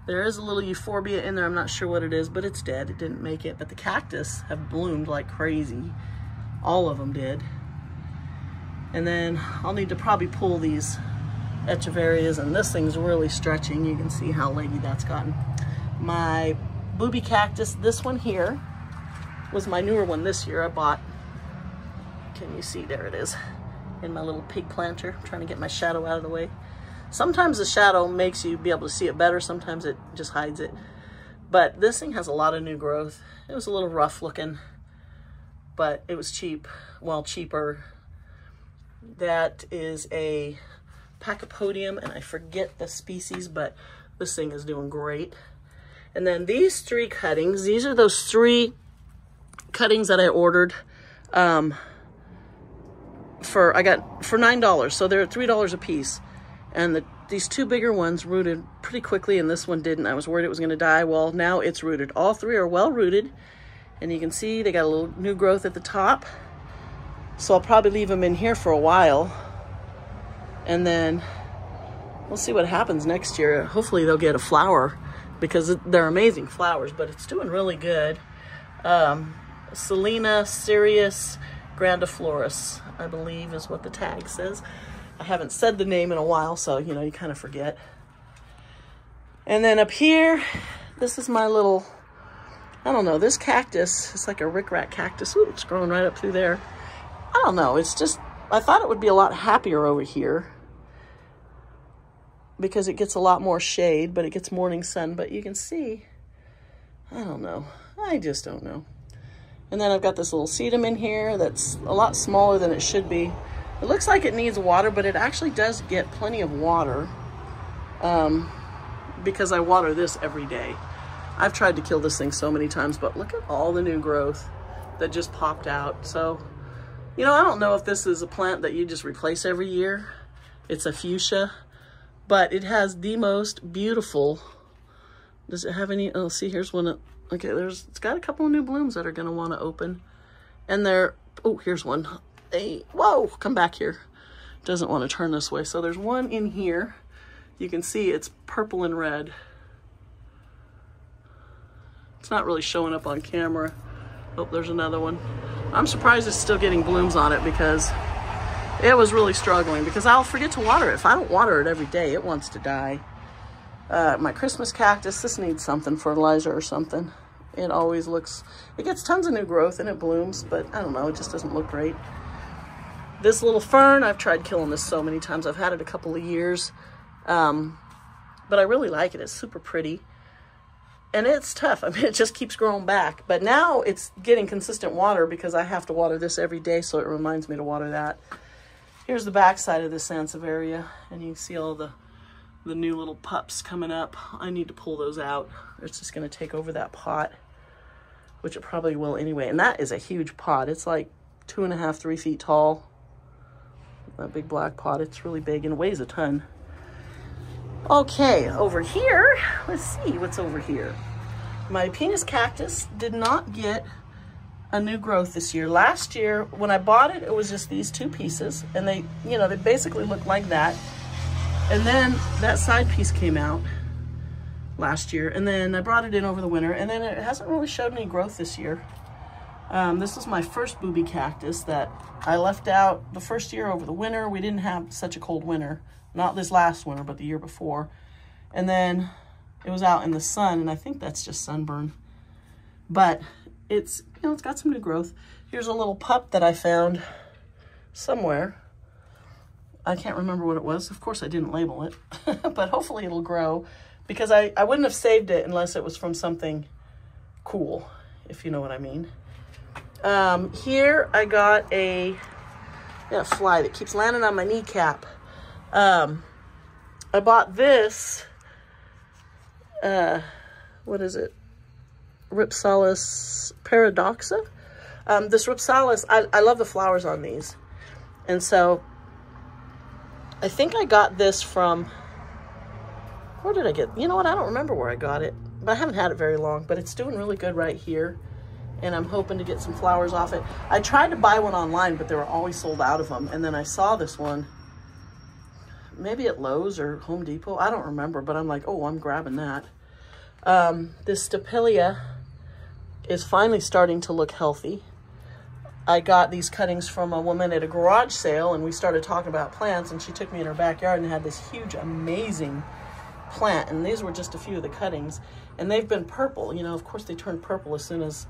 There is a little euphorbia in there. I'm not sure what it is, but it's dead. It didn't make it. But the cactus have bloomed like crazy. All of them did. And then I'll need to probably pull these echeverias and this thing's really stretching. You can see how leggy that's gotten. My booby cactus, this one here, was my newer one this year I bought. Can you see? There it is in my little pig planter. I'm trying to get my shadow out of the way. Sometimes the shadow makes you be able to see it better. Sometimes it just hides it. But this thing has a lot of new growth. It was a little rough looking, but it was cheap. Well, cheaper. That is a Pachypodium, and I forget the species, but this thing is doing great. And then these three cuttings, these are those three cuttings that I ordered. Um, for I got for nine dollars, so they're three dollars a piece. And the, these two bigger ones rooted pretty quickly, and this one didn't. I was worried it was going to die. Well, now it's rooted. All three are well rooted, and you can see they got a little new growth at the top. So I'll probably leave them in here for a while, and then we'll see what happens next year. Hopefully they'll get a flower because they're amazing flowers, but it's doing really good. Um, Selenicereus grandiflorus, I believe is what the tag says. I haven't said the name in a while, so, you know, you kind of forget. And then up here, this is my little, I don't know, this cactus, it's like a rickrack cactus. Ooh, it's growing right up through there. I don't know, it's just, I thought it would be a lot happier over here because it gets a lot more shade, but it gets morning sun. But you can see, I don't know. I just don't know. And then I've got this little sedum in here that's a lot smaller than it should be. It looks like it needs water, but it actually does get plenty of water um, because I water this every day. I've tried to kill this thing so many times, but look at all the new growth that just popped out. So, you know, I don't know if this is a plant that you just replace every year. It's a fuchsia, but it has the most beautiful, does it have any, oh, see, here's one Okay, there's it's got a couple of new blooms that are going to want to open. And they're, oh, here's one. Hey, whoa, come back here. Doesn't want to turn this way. So there's one in here. You can see it's purple and red. It's not really showing up on camera. Oh, there's another one. I'm surprised it's still getting blooms on it because it was really struggling because I'll forget to water it. If I don't water it every day, it wants to die. Uh, my Christmas cactus, this needs something, fertilizer or something. It always looks, it gets tons of new growth and it blooms, but I don't know, it just doesn't look great. This little fern, I've tried killing this so many times. I've had it a couple of years, um, but I really like it. It's super pretty. And it's tough. I mean, it just keeps growing back. But now it's getting consistent water because I have to water this every day, so it reminds me to water that. Here's the back side of the Sansevieria, and you can see all the the new little pups coming up. I need to pull those out. It's just going to take over that pot, which it probably will anyway. And that is a huge pot. It's like two and a half, three feet tall. That big black pot. It's really big and weighs a ton. Okay, over here, let's see what's over here. My penis cactus did not get a new growth this year. Last year, when I bought it, it was just these two pieces, and they, you know, they basically look like that. And then that side piece came out last year. And then I brought it in over the winter. And then it hasn't really showed any growth this year. Um, this is my first booby cactus that I left out the first year over the winter. We didn't have such a cold winter. Not this last winter, but the year before. And then it was out in the sun, and I think that's just sunburn. But it's, you know, it's got some new growth. Here's a little pup that I found somewhere. I can't remember what it was. Of course, I didn't label it, but hopefully it'll grow because I, I wouldn't have saved it unless it was from something cool, if you know what I mean. Um, here I got a, a fly that keeps landing on my kneecap. Um, I bought this, uh, what is it? Rhipsalis paradoxa. Um, this Rhipsalis, I, I love the flowers on these. And so I think I got this from, where did I get, you know what, I don't remember where I got it, but I haven't had it very long, but it's doing really good right here, and I'm hoping to get some flowers off it. I tried to buy one online, but they were always sold out of them, and then I saw this one, maybe at Lowe's or Home Depot. I don't remember, but I'm like, oh, I'm grabbing that. Um, this Stapelia is finally starting to look healthy. I got these cuttings from a woman at a garage sale and we started talking about plants and she took me in her backyard and had this huge, amazing plant. And these were just a few of the cuttings and they've been purple. You know, of course they turn purple as soon as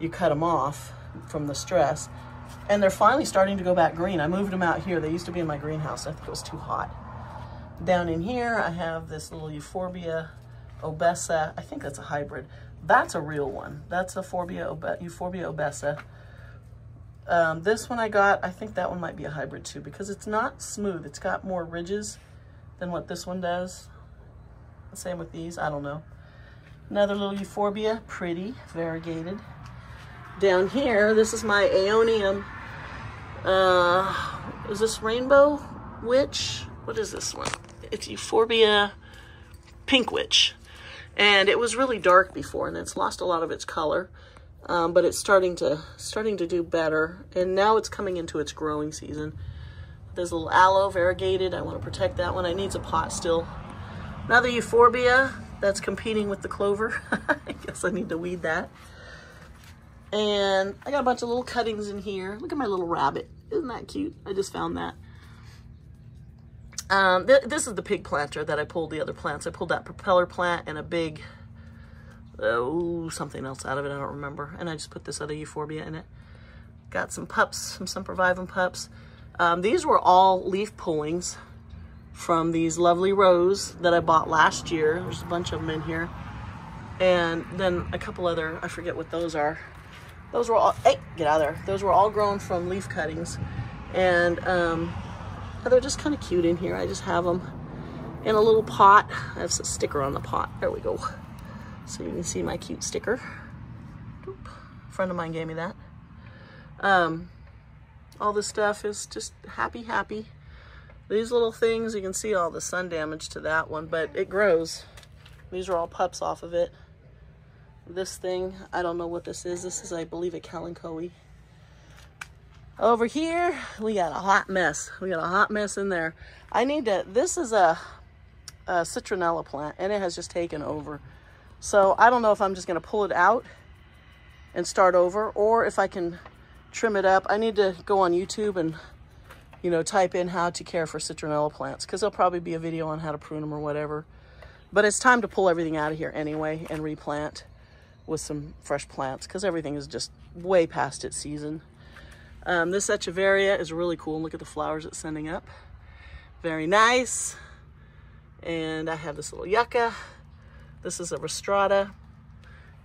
you cut them off from the stress. And they're finally starting to go back green. I moved them out here. They used to be in my greenhouse. I think it was too hot. Down in here, I have this little Euphorbia obesa. I think that's a hybrid. That's a real one. That's a Forbia Euphorbia obesa. Um, this one I got, I think that one might be a hybrid too because it's not smooth. It's got more ridges than what this one does. Same with these, I don't know. Another little euphorbia, pretty, variegated. Down here, this is my aeonium. Uh, is this rainbow witch? What is this one? It's euphorbia pink witch. And it was really dark before and it's lost a lot of its color um, but it's starting to starting to do better. And now it's coming into its growing season. There's a little aloe variegated. I want to protect that one. I needs a pot still. Another euphorbia that's competing with the clover. I guess I need to weed that. And I got a bunch of little cuttings in here. Look at my little rabbit. Isn't that cute? I just found that. Um, th this is the pig planter that I pulled the other plants. I pulled that propeller plant and a big oh, something else out of it. I don't remember. And I just put this other euphorbia in it. Got some pups, some Sempervivum pups. Um, these were all leaf pullings from these lovely rose that I bought last year. There's a bunch of them in here. And then a couple other, I forget what those are. Those were all, hey, get out of there. Those were all grown from leaf cuttings. And um, they're just kind of cute in here. I just have them in a little pot. I have a sticker on the pot. There we go. So you can see my cute sticker. A friend of mine gave me that. Um, all this stuff is just happy, happy. These little things, you can see all the sun damage to that one, but it grows. These are all pups off of it. This thing, I don't know what this is. This is, I believe, a kalanchoe. Over here, we got a hot mess. We got a hot mess in there. I need to, this is a, a citronella plant, and it has just taken over. So I don't know if I'm just gonna pull it out and start over or if I can trim it up. I need to go on YouTube and, you know, type in how to care for citronella plants because there'll probably be a video on how to prune them or whatever. But it's time to pull everything out of here anyway and replant with some fresh plants because everything is just way past its season. Um, this echeveria is really cool. Look at the flowers it's sending up. Very nice. And I have this little yucca. This is a Rostrata,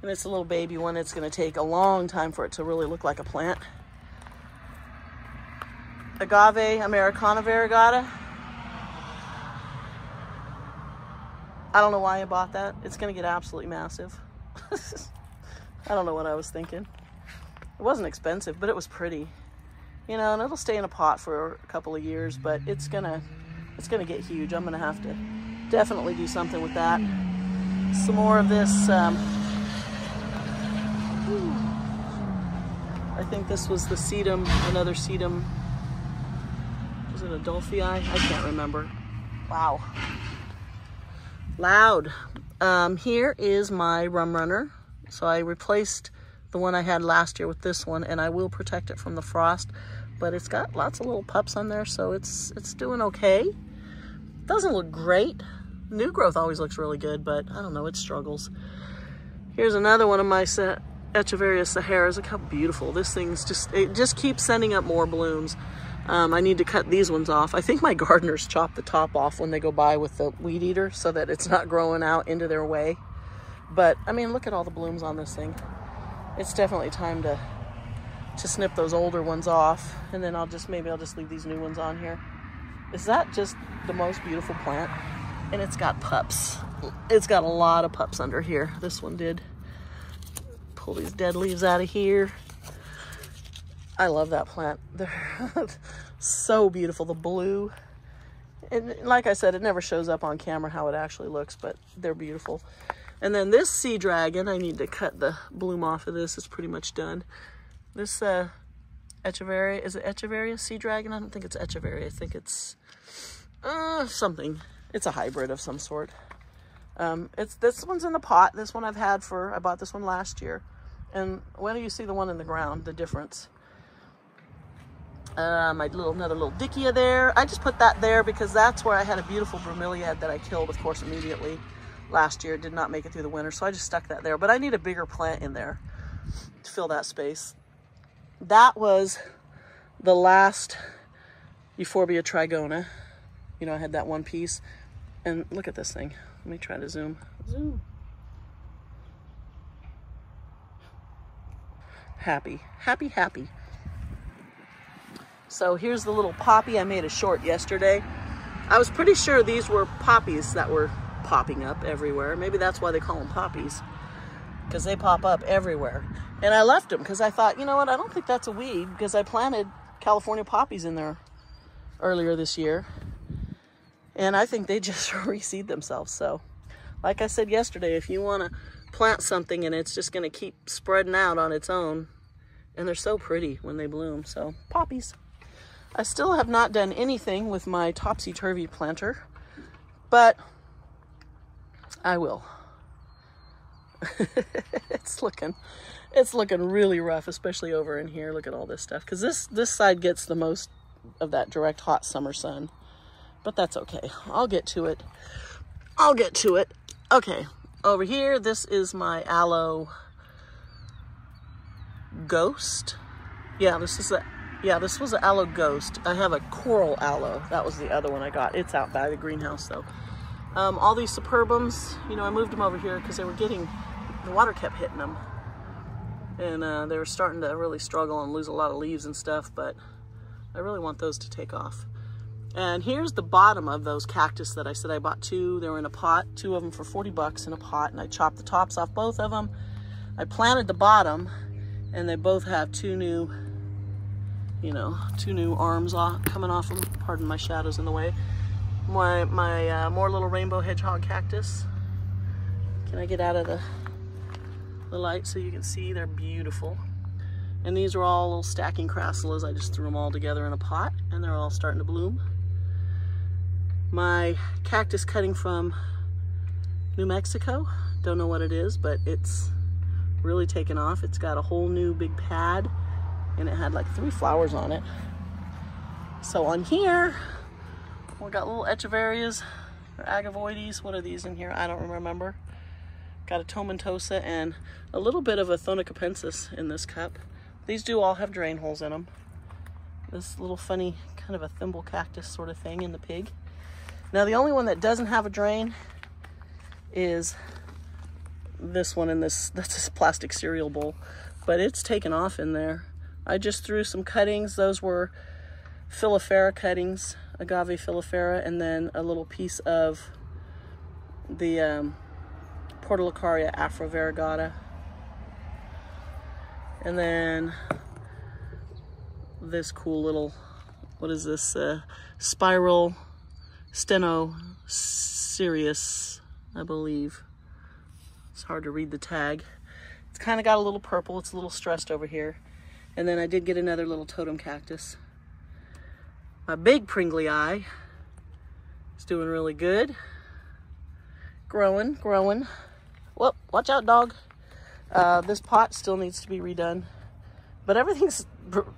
and it's a little baby one. It's gonna take a long time for it to really look like a plant. Agave Americana variegata. I don't know why I bought that. It's gonna get absolutely massive. I don't know what I was thinking. It wasn't expensive, but it was pretty. You know, and it'll stay in a pot for a couple of years, but it's gonna it's gonna get huge. I'm gonna have to definitely do something with that some more of this. Um, I think this was the sedum, another sedum. Was it Adolphii? I can't remember. Wow. Loud. Um, here is my rum runner. So I replaced the one I had last year with this one and I will protect it from the frost. But it's got lots of little pups on there, so it's it's doing okay. Doesn't look great, New growth always looks really good, but I don't know, it struggles. Here's another one of my Echeveria Saharas. Look how beautiful. This thing's just, it just keeps sending up more blooms. Um, I need to cut these ones off. I think my gardeners chop the top off when they go by with the weed eater so that it's not growing out into their way. But, I mean, look at all the blooms on this thing. It's definitely time to, to snip those older ones off. And then I'll just, maybe I'll just leave these new ones on here. Is that just the most beautiful plant? and it's got pups. It's got a lot of pups under here. This one did. Pull these dead leaves out of here. I love that plant. They're so beautiful, the blue. And like I said, it never shows up on camera how it actually looks, but they're beautiful. And then this sea dragon, I need to cut the bloom off of this. It's pretty much done. This uh, Echeveria, is it Echeveria sea dragon? I don't think it's Echeveria. I think it's uh, something. It's a hybrid of some sort. Um, it's this one's in the pot. This one I've had for I bought this one last year. And when do you see the one in the ground? The difference. Uh, my little another little dyckia there. I just put that there because that's where I had a beautiful bromeliad that I killed, of course, immediately last year. Did not make it through the winter, so I just stuck that there. But I need a bigger plant in there to fill that space. That was the last Euphorbia trigona. You know, I had that one piece. And look at this thing. Let me try to zoom. Zoom. Happy, happy, happy. So here's the little poppy. I made a short yesterday. I was pretty sure these were poppies that were popping up everywhere. Maybe that's why they call them poppies because they pop up everywhere. And I left them because I thought, you know what, I don't think that's a weed because I planted California poppies in there earlier this year. And I think they just reseed themselves. So like I said yesterday, if you want to plant something and it's just going to keep spreading out on its own, and they're so pretty when they bloom. So poppies. I still have not done anything with my topsy-turvy planter, but I will. it's looking it's looking really rough, especially over in here. Look at all this stuff. Because this, this side gets the most of that direct hot summer sun. But that's okay. I'll get to it. I'll get to it. Okay. Over here, this is my aloe ghost. Yeah, this is a yeah, this was an aloe ghost. I have a coral aloe. That was the other one I got. It's out by the greenhouse though. Um, all these Sempervivums, you know, I moved them over here because they were getting, the water kept hitting them. And uh, they were starting to really struggle and lose a lot of leaves and stuff, but I really want those to take off. And here's the bottom of those cactus that I said I bought two. They were in a pot, two of them for 40 bucks in a pot, and I chopped the tops off both of them. I planted the bottom, and they both have two new you know, two new arms off, coming off them. Pardon my shadows in the way. My, my uh, more little rainbow hedgehog cactus. Can I get out of the, the light so you can see? They're beautiful. And these are all little stacking crassulas. I just threw them all together in a pot and they're all starting to bloom. My cactus cutting from New Mexico. Don't know what it is, but it's really taken off. It's got a whole new big pad and it had like three flowers on it. So on here, we got little echeverias or agavoides. What are these in here? I don't remember. Got a tomentosa and a little bit of Othonna capensis in this cup. These do all have drain holes in them. This little funny kind of a thimble cactus sort of thing in the pig. Now the only one that doesn't have a drain is this one in this, that's this plastic cereal bowl, but it's taken off in there. I just threw some cuttings. Those were filifera cuttings, agave filifera, and then a little piece of the um, Portulacaria afra variegata. And then this cool little, what is this, uh, spiral steno serious, I believe. It's hard to read the tag. It's kind of got a little purple. It's a little stressed over here. And then I did get another little totem cactus. My big Pringlei is doing really good. Growing, growing. Whoop, watch out, dog. Uh, this pot still needs to be redone. But everything's,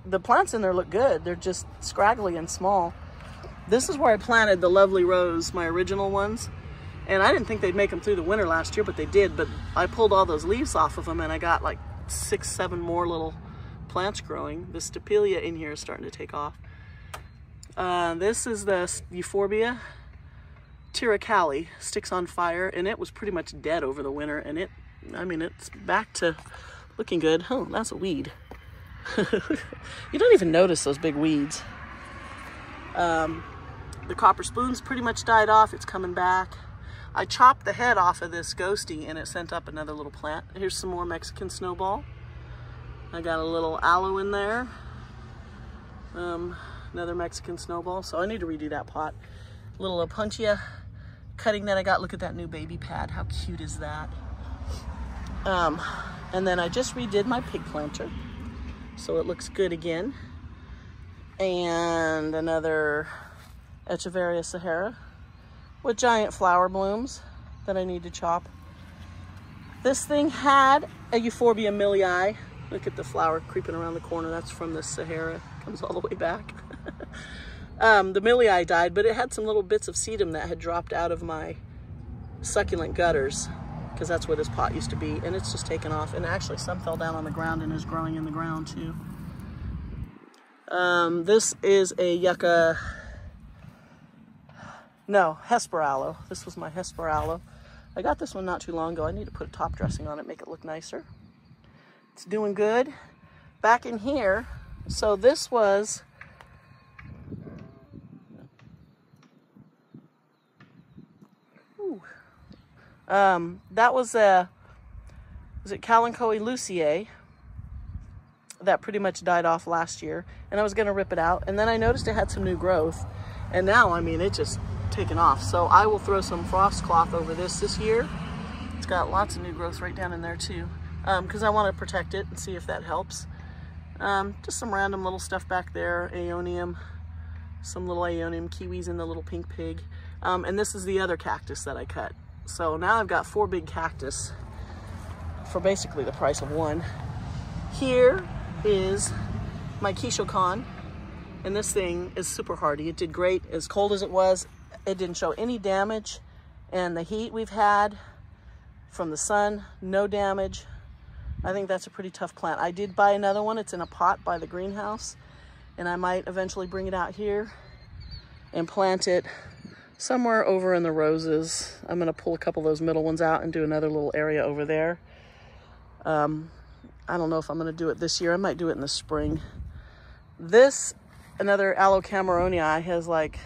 the plants in there look good. They're just scraggly and small. This is where I planted the lovely rose, my original ones. And I didn't think they'd make them through the winter last year, but they did. But I pulled all those leaves off of them and I got like six, seven more little plants growing. The Stapelia in here is starting to take off. Uh, this is the Euphorbia tirucalli, sticks on fire, and it was pretty much dead over the winter, and it, I mean, it's back to looking good. Oh, that's a weed. you don't even notice those big weeds. Um, the copper spoon's pretty much died off. It's coming back. I chopped the head off of this ghosty and it sent up another little plant. Here's some more Mexican snowball. I got a little aloe in there. Um, another Mexican snowball. So I need to redo that pot. Little Opuntia cutting that I got. Look at that new baby pad. How cute is that? Um, and then I just redid my pig planter. So it looks good again. And another Echeveria Sahara with giant flower blooms that I need to chop. This thing had a Euphorbia millii. Look at the flower creeping around the corner. That's from the Sahara. Comes all the way back. um, the millii died, but it had some little bits of sedum that had dropped out of my succulent gutters because that's where this pot used to be. And it's just taken off. And actually some fell down on the ground and is growing in the ground too. Um, this is a yucca, no, Hesperaloe. This was my Hesperaloe. I got this one not too long ago. I need to put a top dressing on it, make it look nicer. It's doing good. Back in here, so this was, ooh, um, that was a, was it Kalanchoe luciae? that pretty much died off last year and I was gonna rip it out and then I noticed it had some new growth and now I mean it just taken off. So I will throw some frost cloth over this this year. It's got lots of new growth right down in there too because um, I want to protect it and see if that helps. Um, just some random little stuff back there aeonium some little aeonium kiwis and the little pink pig. Um, and this is the other cactus that I cut so now I've got four big cactus for basically the price of one here is my Con, and this thing is super hardy. It did great, as cold as it was. It didn't show any damage, and the heat we've had from the sun, no damage. I think that's a pretty tough plant. I did buy another one. It's in a pot by the greenhouse, and I might eventually bring it out here and plant it somewhere over in the roses. I'm gonna pull a couple of those middle ones out and do another little area over there. Um, I don't know if I'm going to do it this year. I might do it in the spring. This, another Aloe cameronii, has like,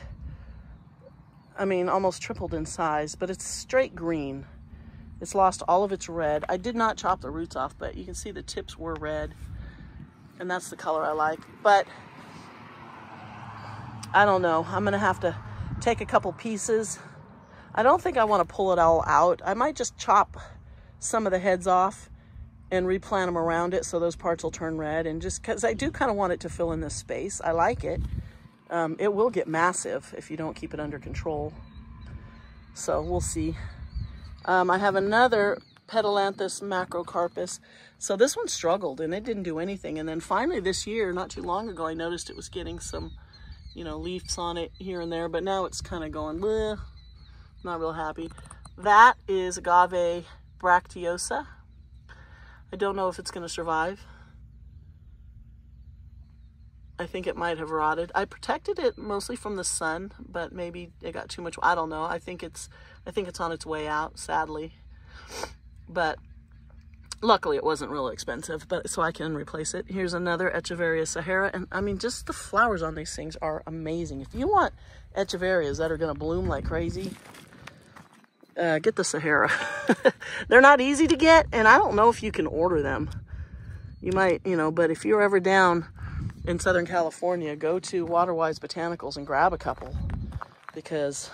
I mean, almost tripled in size, but it's straight green. It's lost all of its red. I did not chop the roots off, but you can see the tips were red. And that's the color I like. But I don't know. I'm going to have to take a couple pieces. I don't think I want to pull it all out. I might just chop some of the heads off and replant them around it so those parts will turn red. And just because I do kind of want it to fill in this space. I like it. Um, it will get massive if you don't keep it under control. So we'll see. Um, I have another Pedilanthus macrocarpus. So this one struggled and it didn't do anything. And then finally this year, not too long ago, I noticed it was getting some, you know, leaves on it here and there. But now it's kind of going, Bleh. not real happy. That is agave bracteosa. I don't know if it's going to survive. I think it might have rotted. I protected it mostly from the sun, but maybe it got too much. I don't know. I think it's I think it's on its way out, sadly. But luckily it wasn't really expensive, but so I can replace it. Here's another Echeveria Sahara. And I mean, just the flowers on these things are amazing. If you want Echeverias that are going to bloom like crazy, uh, get the Sahara. They're not easy to get, and I don't know if you can order them. You might, you know, but if you're ever down in Southern California, go to Waterwise Botanicals and grab a couple because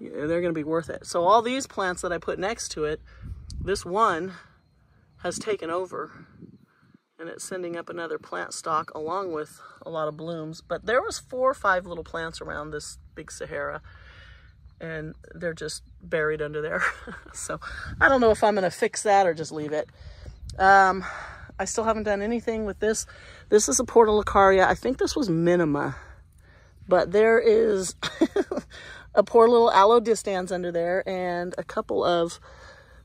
they're going to be worth it. So all these plants that I put next to it, this one has taken over and it's sending up another plant stock along with a lot of blooms. But there was four or five little plants around this big Sahara and they're just buried under there. so I don't know if I'm going to fix that or just leave it. Um, I still haven't done anything with this. This is a Portulacaria. I think this was Minima, but there is a poor little aloe distans under there and a couple of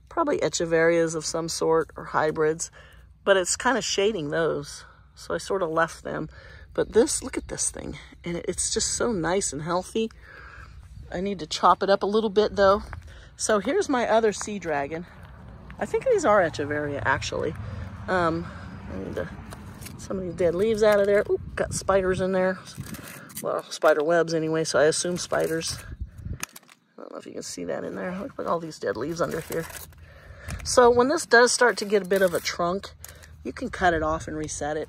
probably echeverias of some sort or hybrids, but it's kind of shading those. So I sort of left them. But this, look at this thing. And it's just so nice and healthy. I need to chop it up a little bit though. So here's my other sea dragon. I think these are Echeveria actually. Um, I need to, some of these dead leaves out of there. Got spiders in there. Well, spider webs anyway, so I assume spiders. I don't know if you can see that in there. Look at all these dead leaves under here. So when this does start to get a bit of a trunk, you can cut it off and reset it.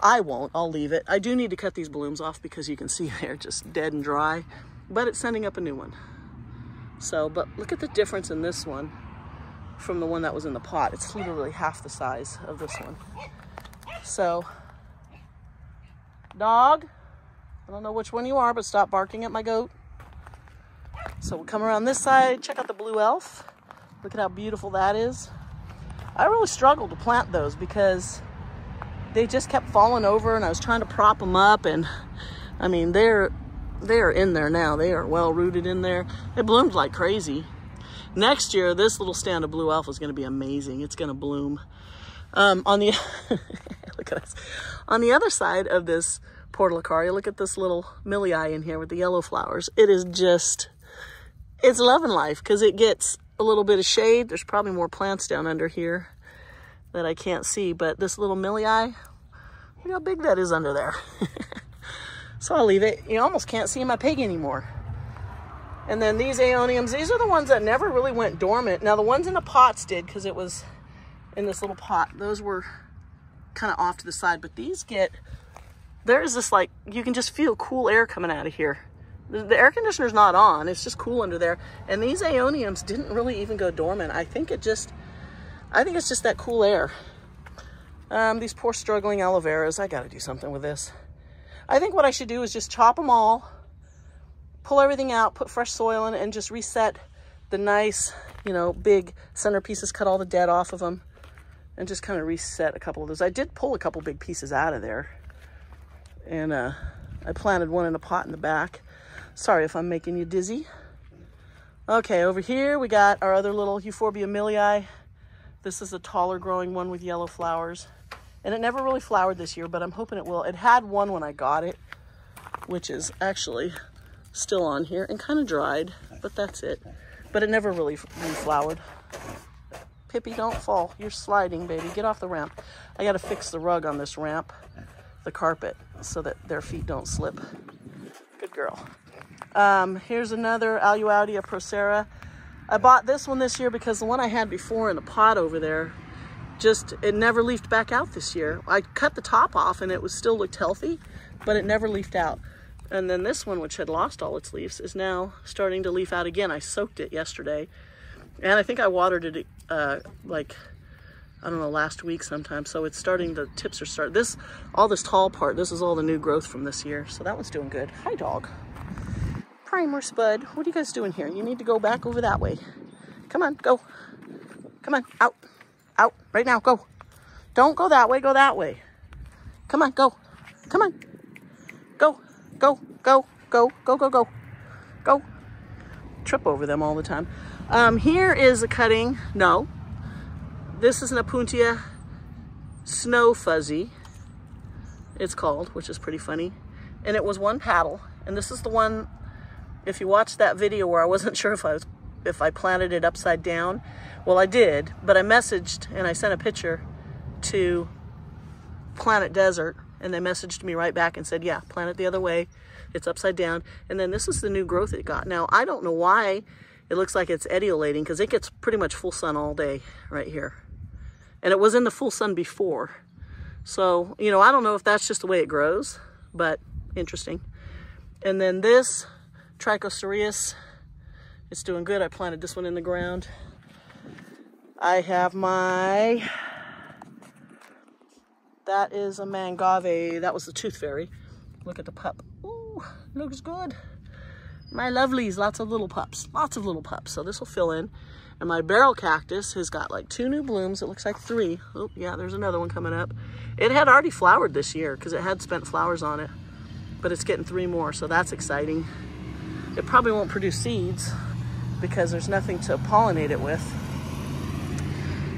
I won't, I'll leave it. I do need to cut these blooms off because you can see they're just dead and dry but it's sending up a new one. So, but look at the difference in this one from the one that was in the pot. It's literally half the size of this one. So, dog, I don't know which one you are, but stop barking at my goat. So we'll come around this side, check out the blue elf. Look at how beautiful that is. I really struggled to plant those because they just kept falling over and I was trying to prop them up and I mean, they're, they're in there now. They are well rooted in there. It bloomed like crazy. Next year, this little stand of blue elf is going to be amazing. It's going to bloom. Um, on the, look at us. On the other side of this portulacaria, look at this little milii in here with the yellow flowers. It is just, it's loving life because it gets a little bit of shade. There's probably more plants down under here that I can't see, but this little milii, look how big that is under there. so I'll leave it. You almost can't see my pig anymore. And then these aeoniums, these are the ones that never really went dormant. Now the ones in the pots did because it was in this little pot. Those were kind of off to the side, but these get, there's this like, you can just feel cool air coming out of here. The, air conditioner's not on, it's just cool under there. And these aeoniums didn't really even go dormant. I think it just, I think it's just that cool air. Um, these poor struggling aloe veras, I gotta do something with this. I think what I should do is just chop them all, pull everything out, put fresh soil in it, and just reset the nice, you know, big centerpieces, cut all the dead off of them, and just kind of reset a couple of those. I did pull a couple big pieces out of there, and uh, I planted one in a pot in the back. Sorry if I'm making you dizzy. Okay, over here we got our other little Euphorbia milii. This is a taller growing one with yellow flowers. And it never really flowered this year, but I'm hoping it will. It had one when I got it, which is actually still on here and kind of dried, but that's it. But it never really reflowered. Pippi, don't fall. You're sliding, baby. Get off the ramp. I got to fix the rug on this ramp, the carpet, so that their feet don't slip. Good girl. Um, here's another Alluaudia procera. I bought this one this year because the one I had before in the pot over there, just, it never leafed back out this year. I cut the top off and it was still looked healthy, but it never leafed out. And then this one, which had lost all its leaves, is now starting to leaf out again. I soaked it yesterday. And I think I watered it uh, like, I don't know, last week sometime. So it's starting, the tips are starting. This, all this tall part, this is all the new growth from this year. So that one's doing good. Hi, dog. Primer Spud, what are you guys doing here? You need to go back over that way. Come on, go. Come on, out. Out, right now, go. Don't go that way, go that way. Come on, go. Come on. Go. Go, go, go, go, go, go, go. Trip over them all the time. Um, here is a cutting, no. This is an Opuntia Snow Fuzzy, it's called, which is pretty funny. And it was one paddle. And this is the one, if you watched that video where I wasn't sure if I was if I planted it upside down. Well, I did, but I messaged and I sent a picture to Planet Desert and they messaged me right back and said, yeah, plant it the other way. It's upside down. And then this is the new growth it got. Now, I don't know why it looks like it's etiolating because it gets pretty much full sun all day right here. And it was in the full sun before. So, you know, I don't know if that's just the way it grows, but interesting. And then this Trichocereus, it's doing good. I planted this one in the ground. I have my that is a mangave. That was the tooth fairy. Look at the pup. Ooh, looks good. My lovelies, lots of little pups. Lots of little pups. So this will fill in. And my barrel cactus has got like two new blooms. It looks like three. Oh, yeah, there's another one coming up. It had already flowered this year because it had spent flowers on it. But it's getting three more, so that's exciting. It probably won't produce seeds because there's nothing to pollinate it with.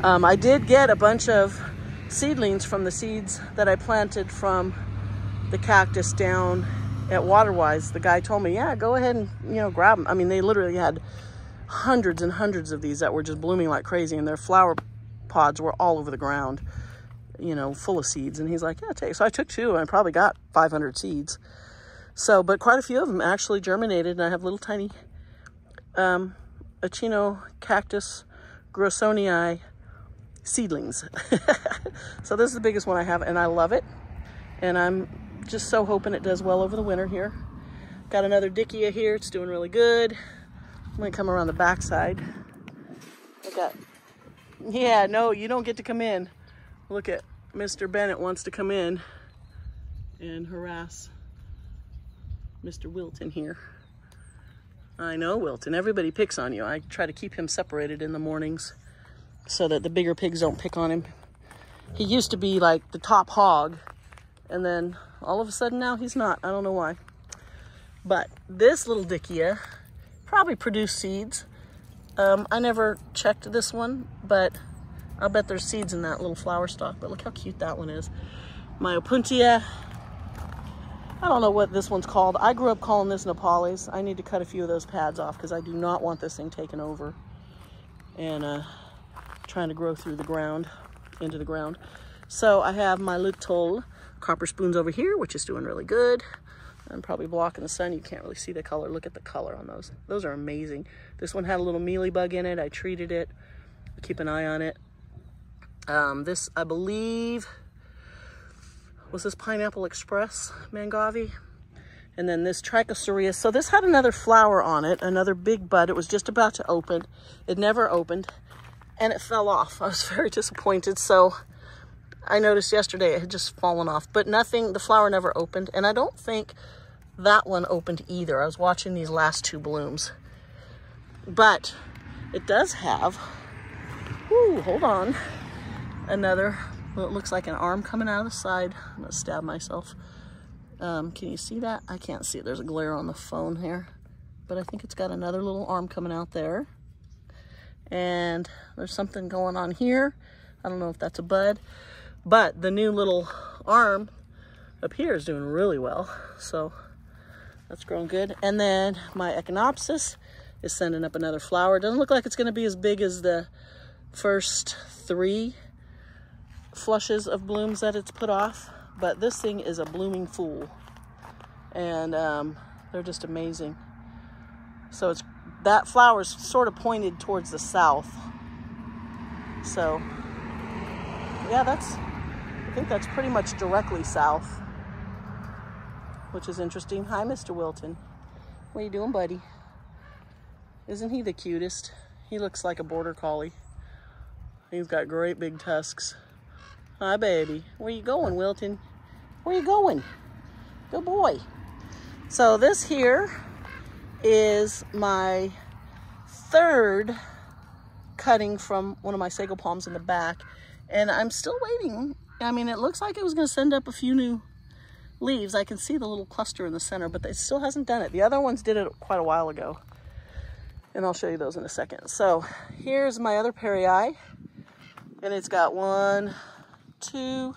Um, I did get a bunch of seedlings from the seeds that I planted from the cactus down at Waterwise. The guy told me, yeah, go ahead and, you know, grab them. I mean, they literally had hundreds and hundreds of these that were just blooming like crazy and their flower pods were all over the ground, you know, full of seeds. And he's like, yeah, take. So I took two and I probably got 500 seeds. So, but quite a few of them actually germinated and I have little tiny um, Achino cactus grosonii seedlings. so this is the biggest one I have and I love it. And I'm just so hoping it does well over the winter here. Got another Dyckia here. It's doing really good. I'm gonna come around the backside. I got, yeah, no, you don't get to come in. Look at Mr. Bennett wants to come in and harass Mr. Wilton here. I know Wilton. Everybody picks on you. I try to keep him separated in the mornings so that the bigger pigs don't pick on him. He used to be like the top hog, and then all of a sudden now he's not. I don't know why. But this little Dyckia probably produced seeds. Um, I never checked this one, but I'll bet there's seeds in that little flower stalk. But look how cute that one is. My Opuntia. I don't know what this one's called. I grew up calling this nopales. I need to cut a few of those pads off because I do not want this thing taken over and uh, trying to grow through the ground, into the ground. So I have my little copper spoons over here, which is doing really good. I'm probably blocking the sun. You can't really see the color. Look at the color on those. Those are amazing. This one had a little mealy bug in it. I treated it. Keep an eye on it. Um, this, I believe, was this Pineapple Express Mangave. And then this Trichocereus. So this had another flower on it, another big bud. It was just about to open. It never opened and it fell off. I was very disappointed. So I noticed yesterday it had just fallen off, but nothing, the flower never opened. And I don't think that one opened either. I was watching these last two blooms. But it does have, ooh, hold on, another, well, it looks like an arm coming out of the side. I'm gonna stab myself. Um, can you see that? I can't see it. There's a glare on the phone here. But I think it's got another little arm coming out there. And there's something going on here. I don't know if that's a bud. But the new little arm up here is doing really well. So that's growing good. And then my Echinopsis is sending up another flower. It doesn't look like it's going to be as big as the first three flushes of blooms that it's put off. But this thing is a blooming fool. And um, they're just amazing. So it's that flower's sort of pointed towards the south. So yeah, that's I think that's pretty much directly south, which is interesting. Hi, Mr. Wilton. What are you doing, buddy? Isn't he the cutest? He looks like a border collie. He's got great big tusks. Hi, baby. Where you going, Wilton? Where you going? Good boy. So this here is my third cutting from one of my sago palms in the back. And I'm still waiting I mean, it looks like it was going to send up a few new leaves. I can see the little cluster in the center, but it still hasn't done it. The other ones did it quite a while ago. And I'll show you those in a second. So here's my other Parryi. And it's got one, two,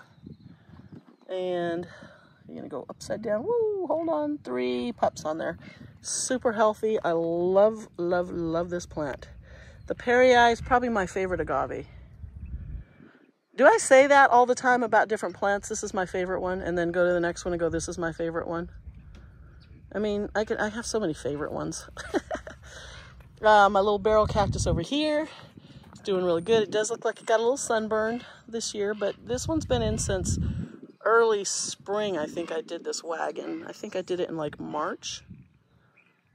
and you're gonna go upside down. Woo, hold on, three pups on there. Super healthy. I love, love, love this plant. The Parryi is probably my favorite agave. Do I say that all the time about different plants? This is my favorite one, and then go to the next one and go, this is my favorite one. I mean, I could I have so many favorite ones. uh, my little barrel cactus over here is doing really good. It does look like it got a little sunburned this year, but this one's been in since early spring. I think I did this wagon. I think I did it in like March.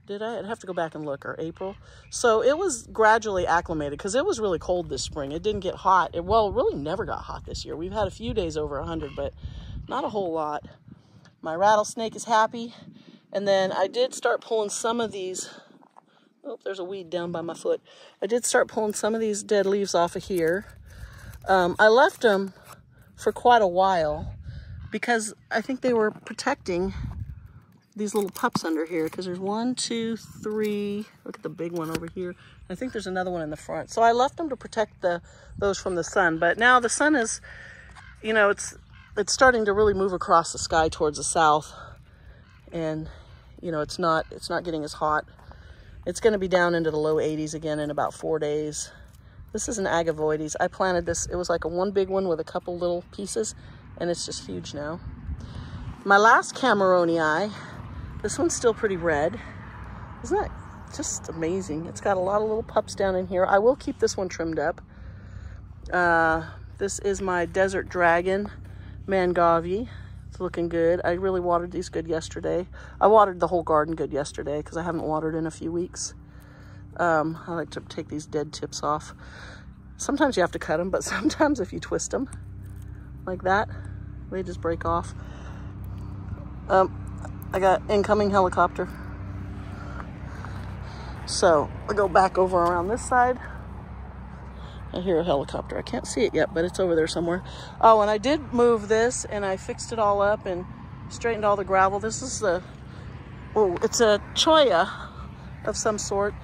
Did I? I'd have to go back and look, or April. So it was gradually acclimated because it was really cold this spring. It didn't get hot. It, well, it really never got hot this year. We've had a few days over 100, but not a whole lot. My rattlesnake is happy. And then I did start pulling some of these. Oh, there's a weed down by my foot. I did start pulling some of these dead leaves off of here. Um, I left them for quite a while because I think they were protecting these little pups under here because there's one, two, three. Look at the big one over here. I think there's another one in the front. So I left them to protect the those from the sun. But now the sun is, you know, it's it's starting to really move across the sky towards the south, and you know it's not it's not getting as hot. It's going to be down into the low 80s again in about four days. This is an agavoides. I planted this. It was like a one big one with a couple little pieces, and it's just huge now. My last Cameronii this one's still pretty red. Isn't that just amazing? It's got a lot of little pups down in here. I will keep this one trimmed up. Uh, this is my Desert Dragon Mangave. Looking good. I really watered these good yesterday. I watered the whole garden good yesterday because I haven't watered in a few weeks. Um, I like to take these dead tips off. Sometimes you have to cut them, but sometimes if you twist them like that, they just break off. Um, I got incoming helicopter. So I'll go back over around this side. I hear a helicopter. I can't see it yet, but it's over there somewhere. Oh, and I did move this and I fixed it all up and straightened all the gravel. This is the, oh, it's a cholla of some sort.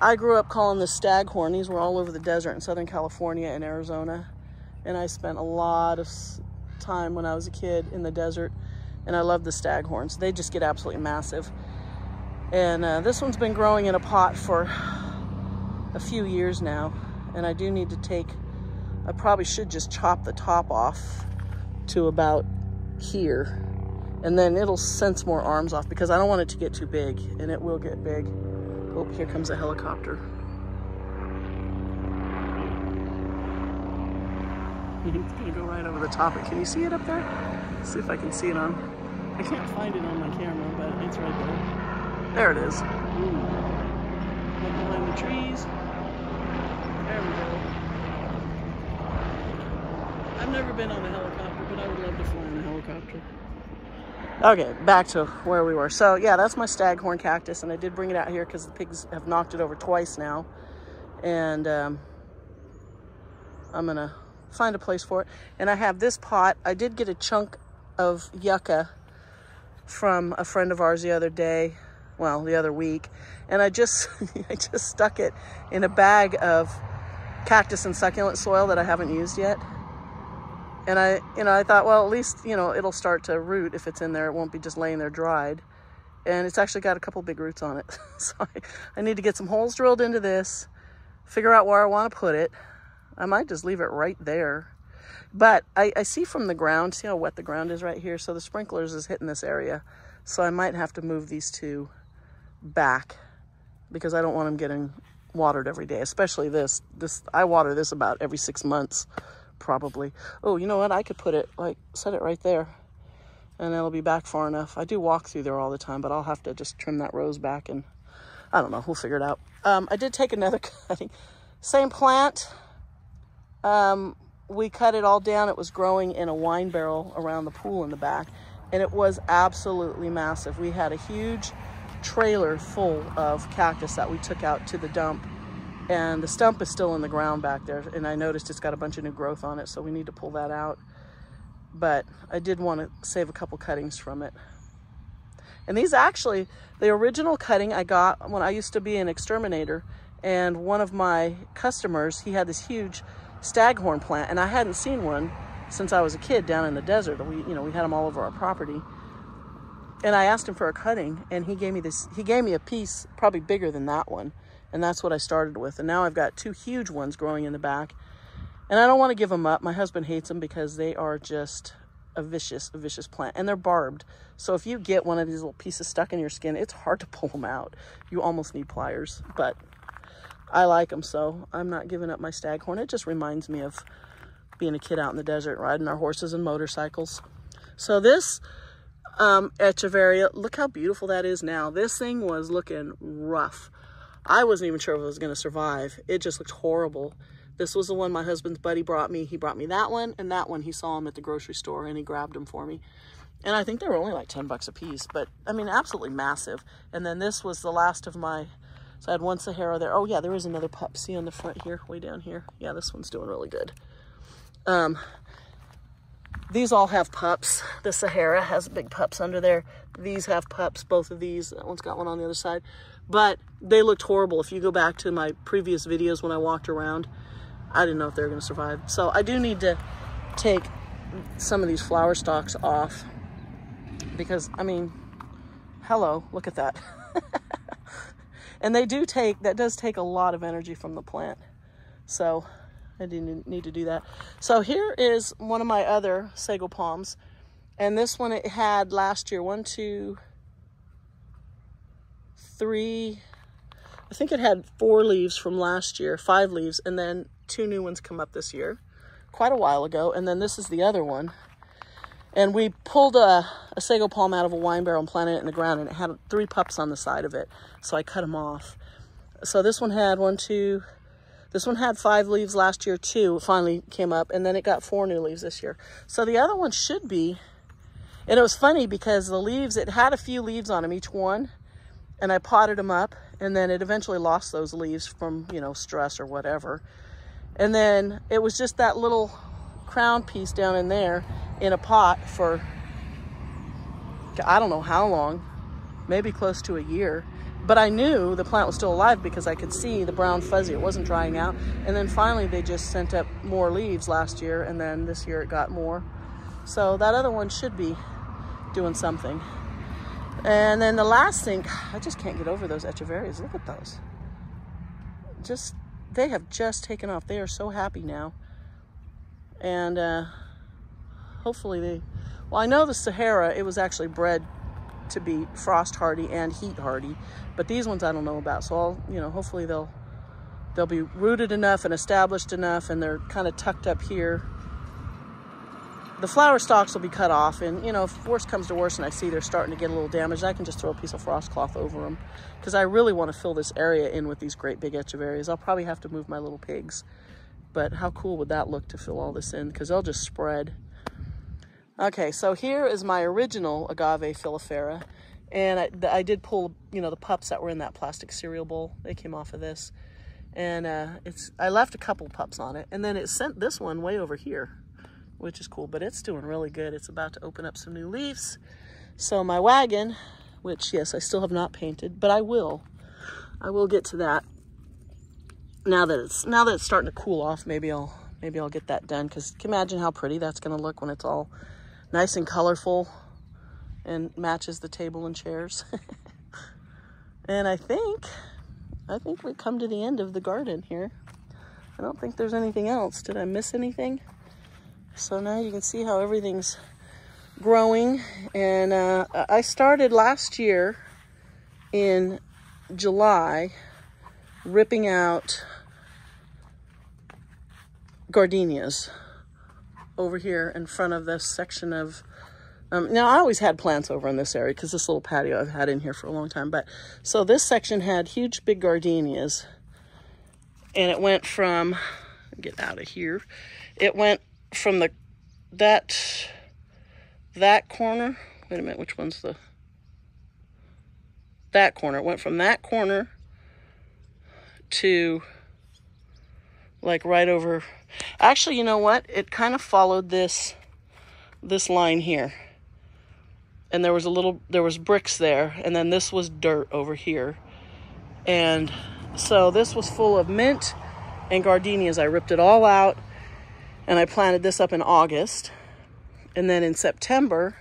I grew up calling this staghorn. These were all over the desert in Southern California and Arizona. And I spent a lot of time when I was a kid in the desert. And I love the staghorns. They just get absolutely massive. And uh, this one's been growing in a pot for a few years now. And I do need to take, I probably should just chop the top off to about here. And then it'll sense more arms off because I don't want it to get too big and it will get big. Oh, here comes a helicopter. It's gonna go right over the top. Can you see it up there? Let's see if I can see it on. I can't find it on my camera, but it's right there. There it is. Ooh. Behind the trees. There we go. I've never been on a helicopter, but I would love to fly on a helicopter. Okay, back to where we were. So yeah, that's my staghorn cactus, and I did bring it out here because the pigs have knocked it over twice now. And um, I'm gonna find a place for it. And I have this pot. I did get a chunk of yucca from a friend of ours the other day, well, the other week. And I just, I just stuck it in a bag of cactus and succulent soil that I haven't used yet. And I, you know, I thought, well, at least, you know, it'll start to root if it's in there. It won't be just laying there dried. And it's actually got a couple big roots on it. so I, I need to get some holes drilled into this, figure out where I want to put it. I might just leave it right there. But I, I see from the ground, see how wet the ground is right here? So the sprinklers is hitting this area. So I might have to move these two back because I don't want them getting watered every day, especially this. This I water this about every six months probably. Oh, you know what? I could put it, like, set it right there. And it'll be back far enough. I do walk through there all the time, but I'll have to just trim that rose back and I don't know. We'll figure it out. Um, I did take another cutting. Same plant. Um, we cut it all down. It was growing in a wine barrel around the pool in the back. And it was absolutely massive. We had a huge trailer full of cactus that we took out to the dump. And the stump is still in the ground back there and I noticed it's got a bunch of new growth on it so we need to pull that out. But I did want to save a couple cuttings from it. And these actually the original cutting I got when I used to be an exterminator and one of my customers he had this huge staghorn plant and I hadn't seen one since I was a kid down in the desert. We you know we had them all over our property and I asked him for a cutting and he gave me this he gave me a piece probably bigger than that one and that's what I started with. And now I've got two huge ones growing in the back. And I don't want to give them up. My husband hates them because they are just a vicious, a vicious plant. And they're barbed. So if you get one of these little pieces stuck in your skin, it's hard to pull them out. You almost need pliers. But I like them, so I'm not giving up my staghorn. It just reminds me of being a kid out in the desert, riding our horses and motorcycles. So this um, Echeveria, look how beautiful that is now. This thing was looking rough. I wasn't even sure if it was going to survive. It just looked horrible. This was the one my husband's buddy brought me. He brought me that one and that one. He saw them at the grocery store and he grabbed them for me. And I think they were only like 10 bucks a piece, but I mean, absolutely massive. And then this was the last of my, so I had one Sahara there. Oh yeah, there is another pup. See on the front here, way down here. Yeah, this one's doing really good. Um, these all have pups. The Sahara has big pups under there. These have pups, both of these. That one's got one on the other side but they looked horrible. If you go back to my previous videos when I walked around, I didn't know if they were going to survive. So I do need to take some of these flower stalks off because, I mean, hello, look at that. and they do take, that does take a lot of energy from the plant. So I didn't need to do that. So here is one of my other sago palms. And this one it had last year, one, two, three, I think it had four leaves from last year, five leaves, and then two new ones come up this year, quite a while ago. And then this is the other one. And we pulled a, a sago palm out of a wine barrel and planted it in the ground, and it had three pups on the side of it. So I cut them off. So this one had one, two, this one had five leaves last year too. Finally came up, and then it got four new leaves this year. So the other one should be And it was funny because the leaves, it had a few leaves on them, each one. And I potted them up and then it eventually lost those leaves from, you know, stress or whatever. And then it was just that little crown piece down in there in a pot for, I don't know how long, maybe close to a year. But I knew the plant was still alive because I could see the brown fuzzy. It wasn't drying out. And then finally they just sent up more leaves last year and then this year it got more. So that other one should be doing something. And then the last thing, I just can't get over those echeverias. Look at those. Just, they have just taken off. They are so happy now. And uh, hopefully they, well, I know the Sahara, it was actually bred to be frost hardy and heat hardy, but these ones I don't know about. So I'll, you know, hopefully they'll, they'll be rooted enough and established enough and they're kind of tucked up here. The flower stalks will be cut off and you know if worse comes to worse and I see they're starting to get a little damaged I can just throw a piece of frost cloth over them because I really want to fill this area in with these great big echeverias I'll probably have to move my little pigs. But how cool would that look to fill all this in? Because they'll just spread. Okay so here is my original agave filifera and I, I did pull you know the pups that were in that plastic cereal bowl they came off of this and uh, it's I left a couple pups on it and then it sent this one way over here which is cool, but it's doing really good. It's about to open up some new leaves. So my wagon, which yes, I still have not painted, but I will. I will get to that. Now that it's now that it's starting to cool off, maybe I'll maybe I'll get that done because can imagine how pretty that's going to look when it's all nice and colorful and matches the table and chairs. and I think I think we've come to the end of the garden here. I don't think there's anything else. Did I miss anything? So now you can see how everything's growing. And uh, I started last year in July ripping out gardenias over here in front of this section of um, now I always had plants over in this area because this little patio I've had in here for a long time but so this section had huge big gardenias and it went from get out of here it went from the that that corner wait a minute which one's the that corner it went from that corner to like right over actually you know what it kind of followed this this line here and there was a little there was bricks there and then this was dirt over here and so this was full of mint and gardenias i ripped it all out and I planted this up in August. And then in September,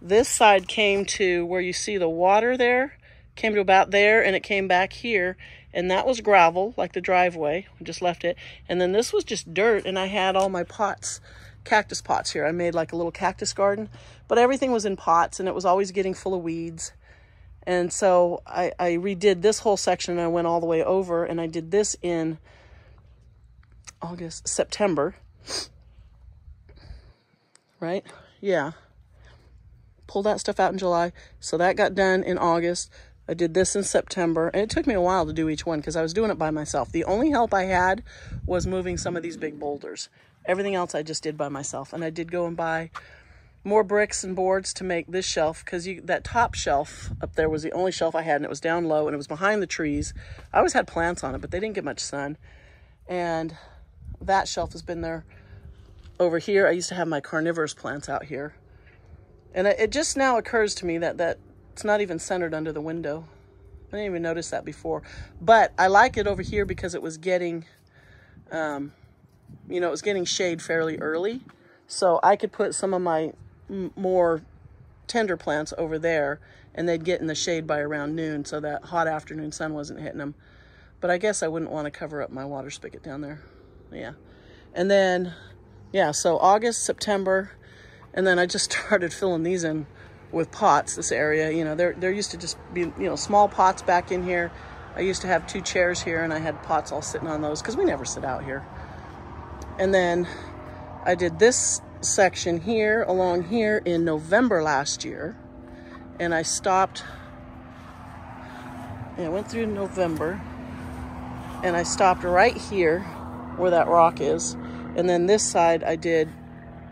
this side came to where you see the water there, came to about there, and it came back here. And that was gravel, like the driveway. I just left it. And then this was just dirt, and I had all my pots, cactus pots here. I made like a little cactus garden, but everything was in pots, and it was always getting full of weeds. And so I, I redid this whole section, and I went all the way over, and I did this in August, September right? Yeah. Pulled that stuff out in July. So that got done in August. I did this in September. And it took me a while to do each one because I was doing it by myself. The only help I had was moving some of these big boulders. Everything else I just did by myself. And I did go and buy more bricks and boards to make this shelf because you that top shelf up there was the only shelf I had and it was down low and it was behind the trees. I always had plants on it, but they didn't get much sun. And that shelf has been there over here. I used to have my carnivorous plants out here. And it just now occurs to me that, that it's not even centered under the window. I didn't even notice that before. But I like it over here because it was getting, um, you know, it was getting shade fairly early. So I could put some of my more tender plants over there and they'd get in the shade by around noon so that hot afternoon sun wasn't hitting them. But I guess I wouldn't want to cover up my water spigot down there. Yeah. And then yeah, so August, September, and then I just started filling these in with pots, this area. You know, there, there used to just be, you know, small pots back in here. I used to have two chairs here and I had pots all sitting on those because we never sit out here. And then I did this section here along here in November last year. And I stopped, yeah, I went through November and I stopped right here where that rock is and then this side I did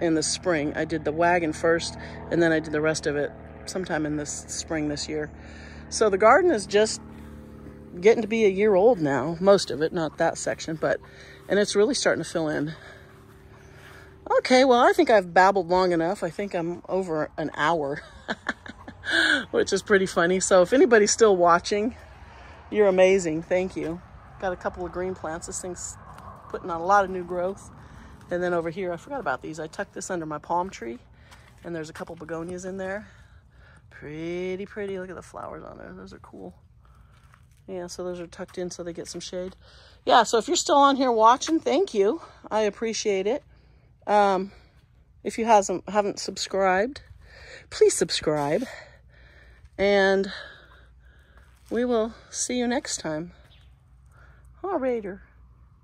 in the spring. I did the wagon first, and then I did the rest of it sometime in this spring this year. So the garden is just getting to be a year old now, most of it, not that section, but, and it's really starting to fill in. Okay, well, I think I've babbled long enough. I think I'm over an hour, which is pretty funny. So if anybody's still watching, you're amazing. Thank you. Got a couple of green plants. This thing's putting on a lot of new growth. And then over here, I forgot about these. I tucked this under my palm tree, and there's a couple begonias in there. Pretty, pretty. Look at the flowers on there. Those are cool. Yeah, so those are tucked in so they get some shade. Yeah, so if you're still on here watching, thank you. I appreciate it. Um, if you hasn't haven't subscribed, please subscribe. And we will see you next time. Oh, Raider.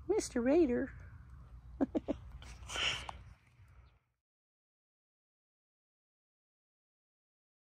Mr. Raider.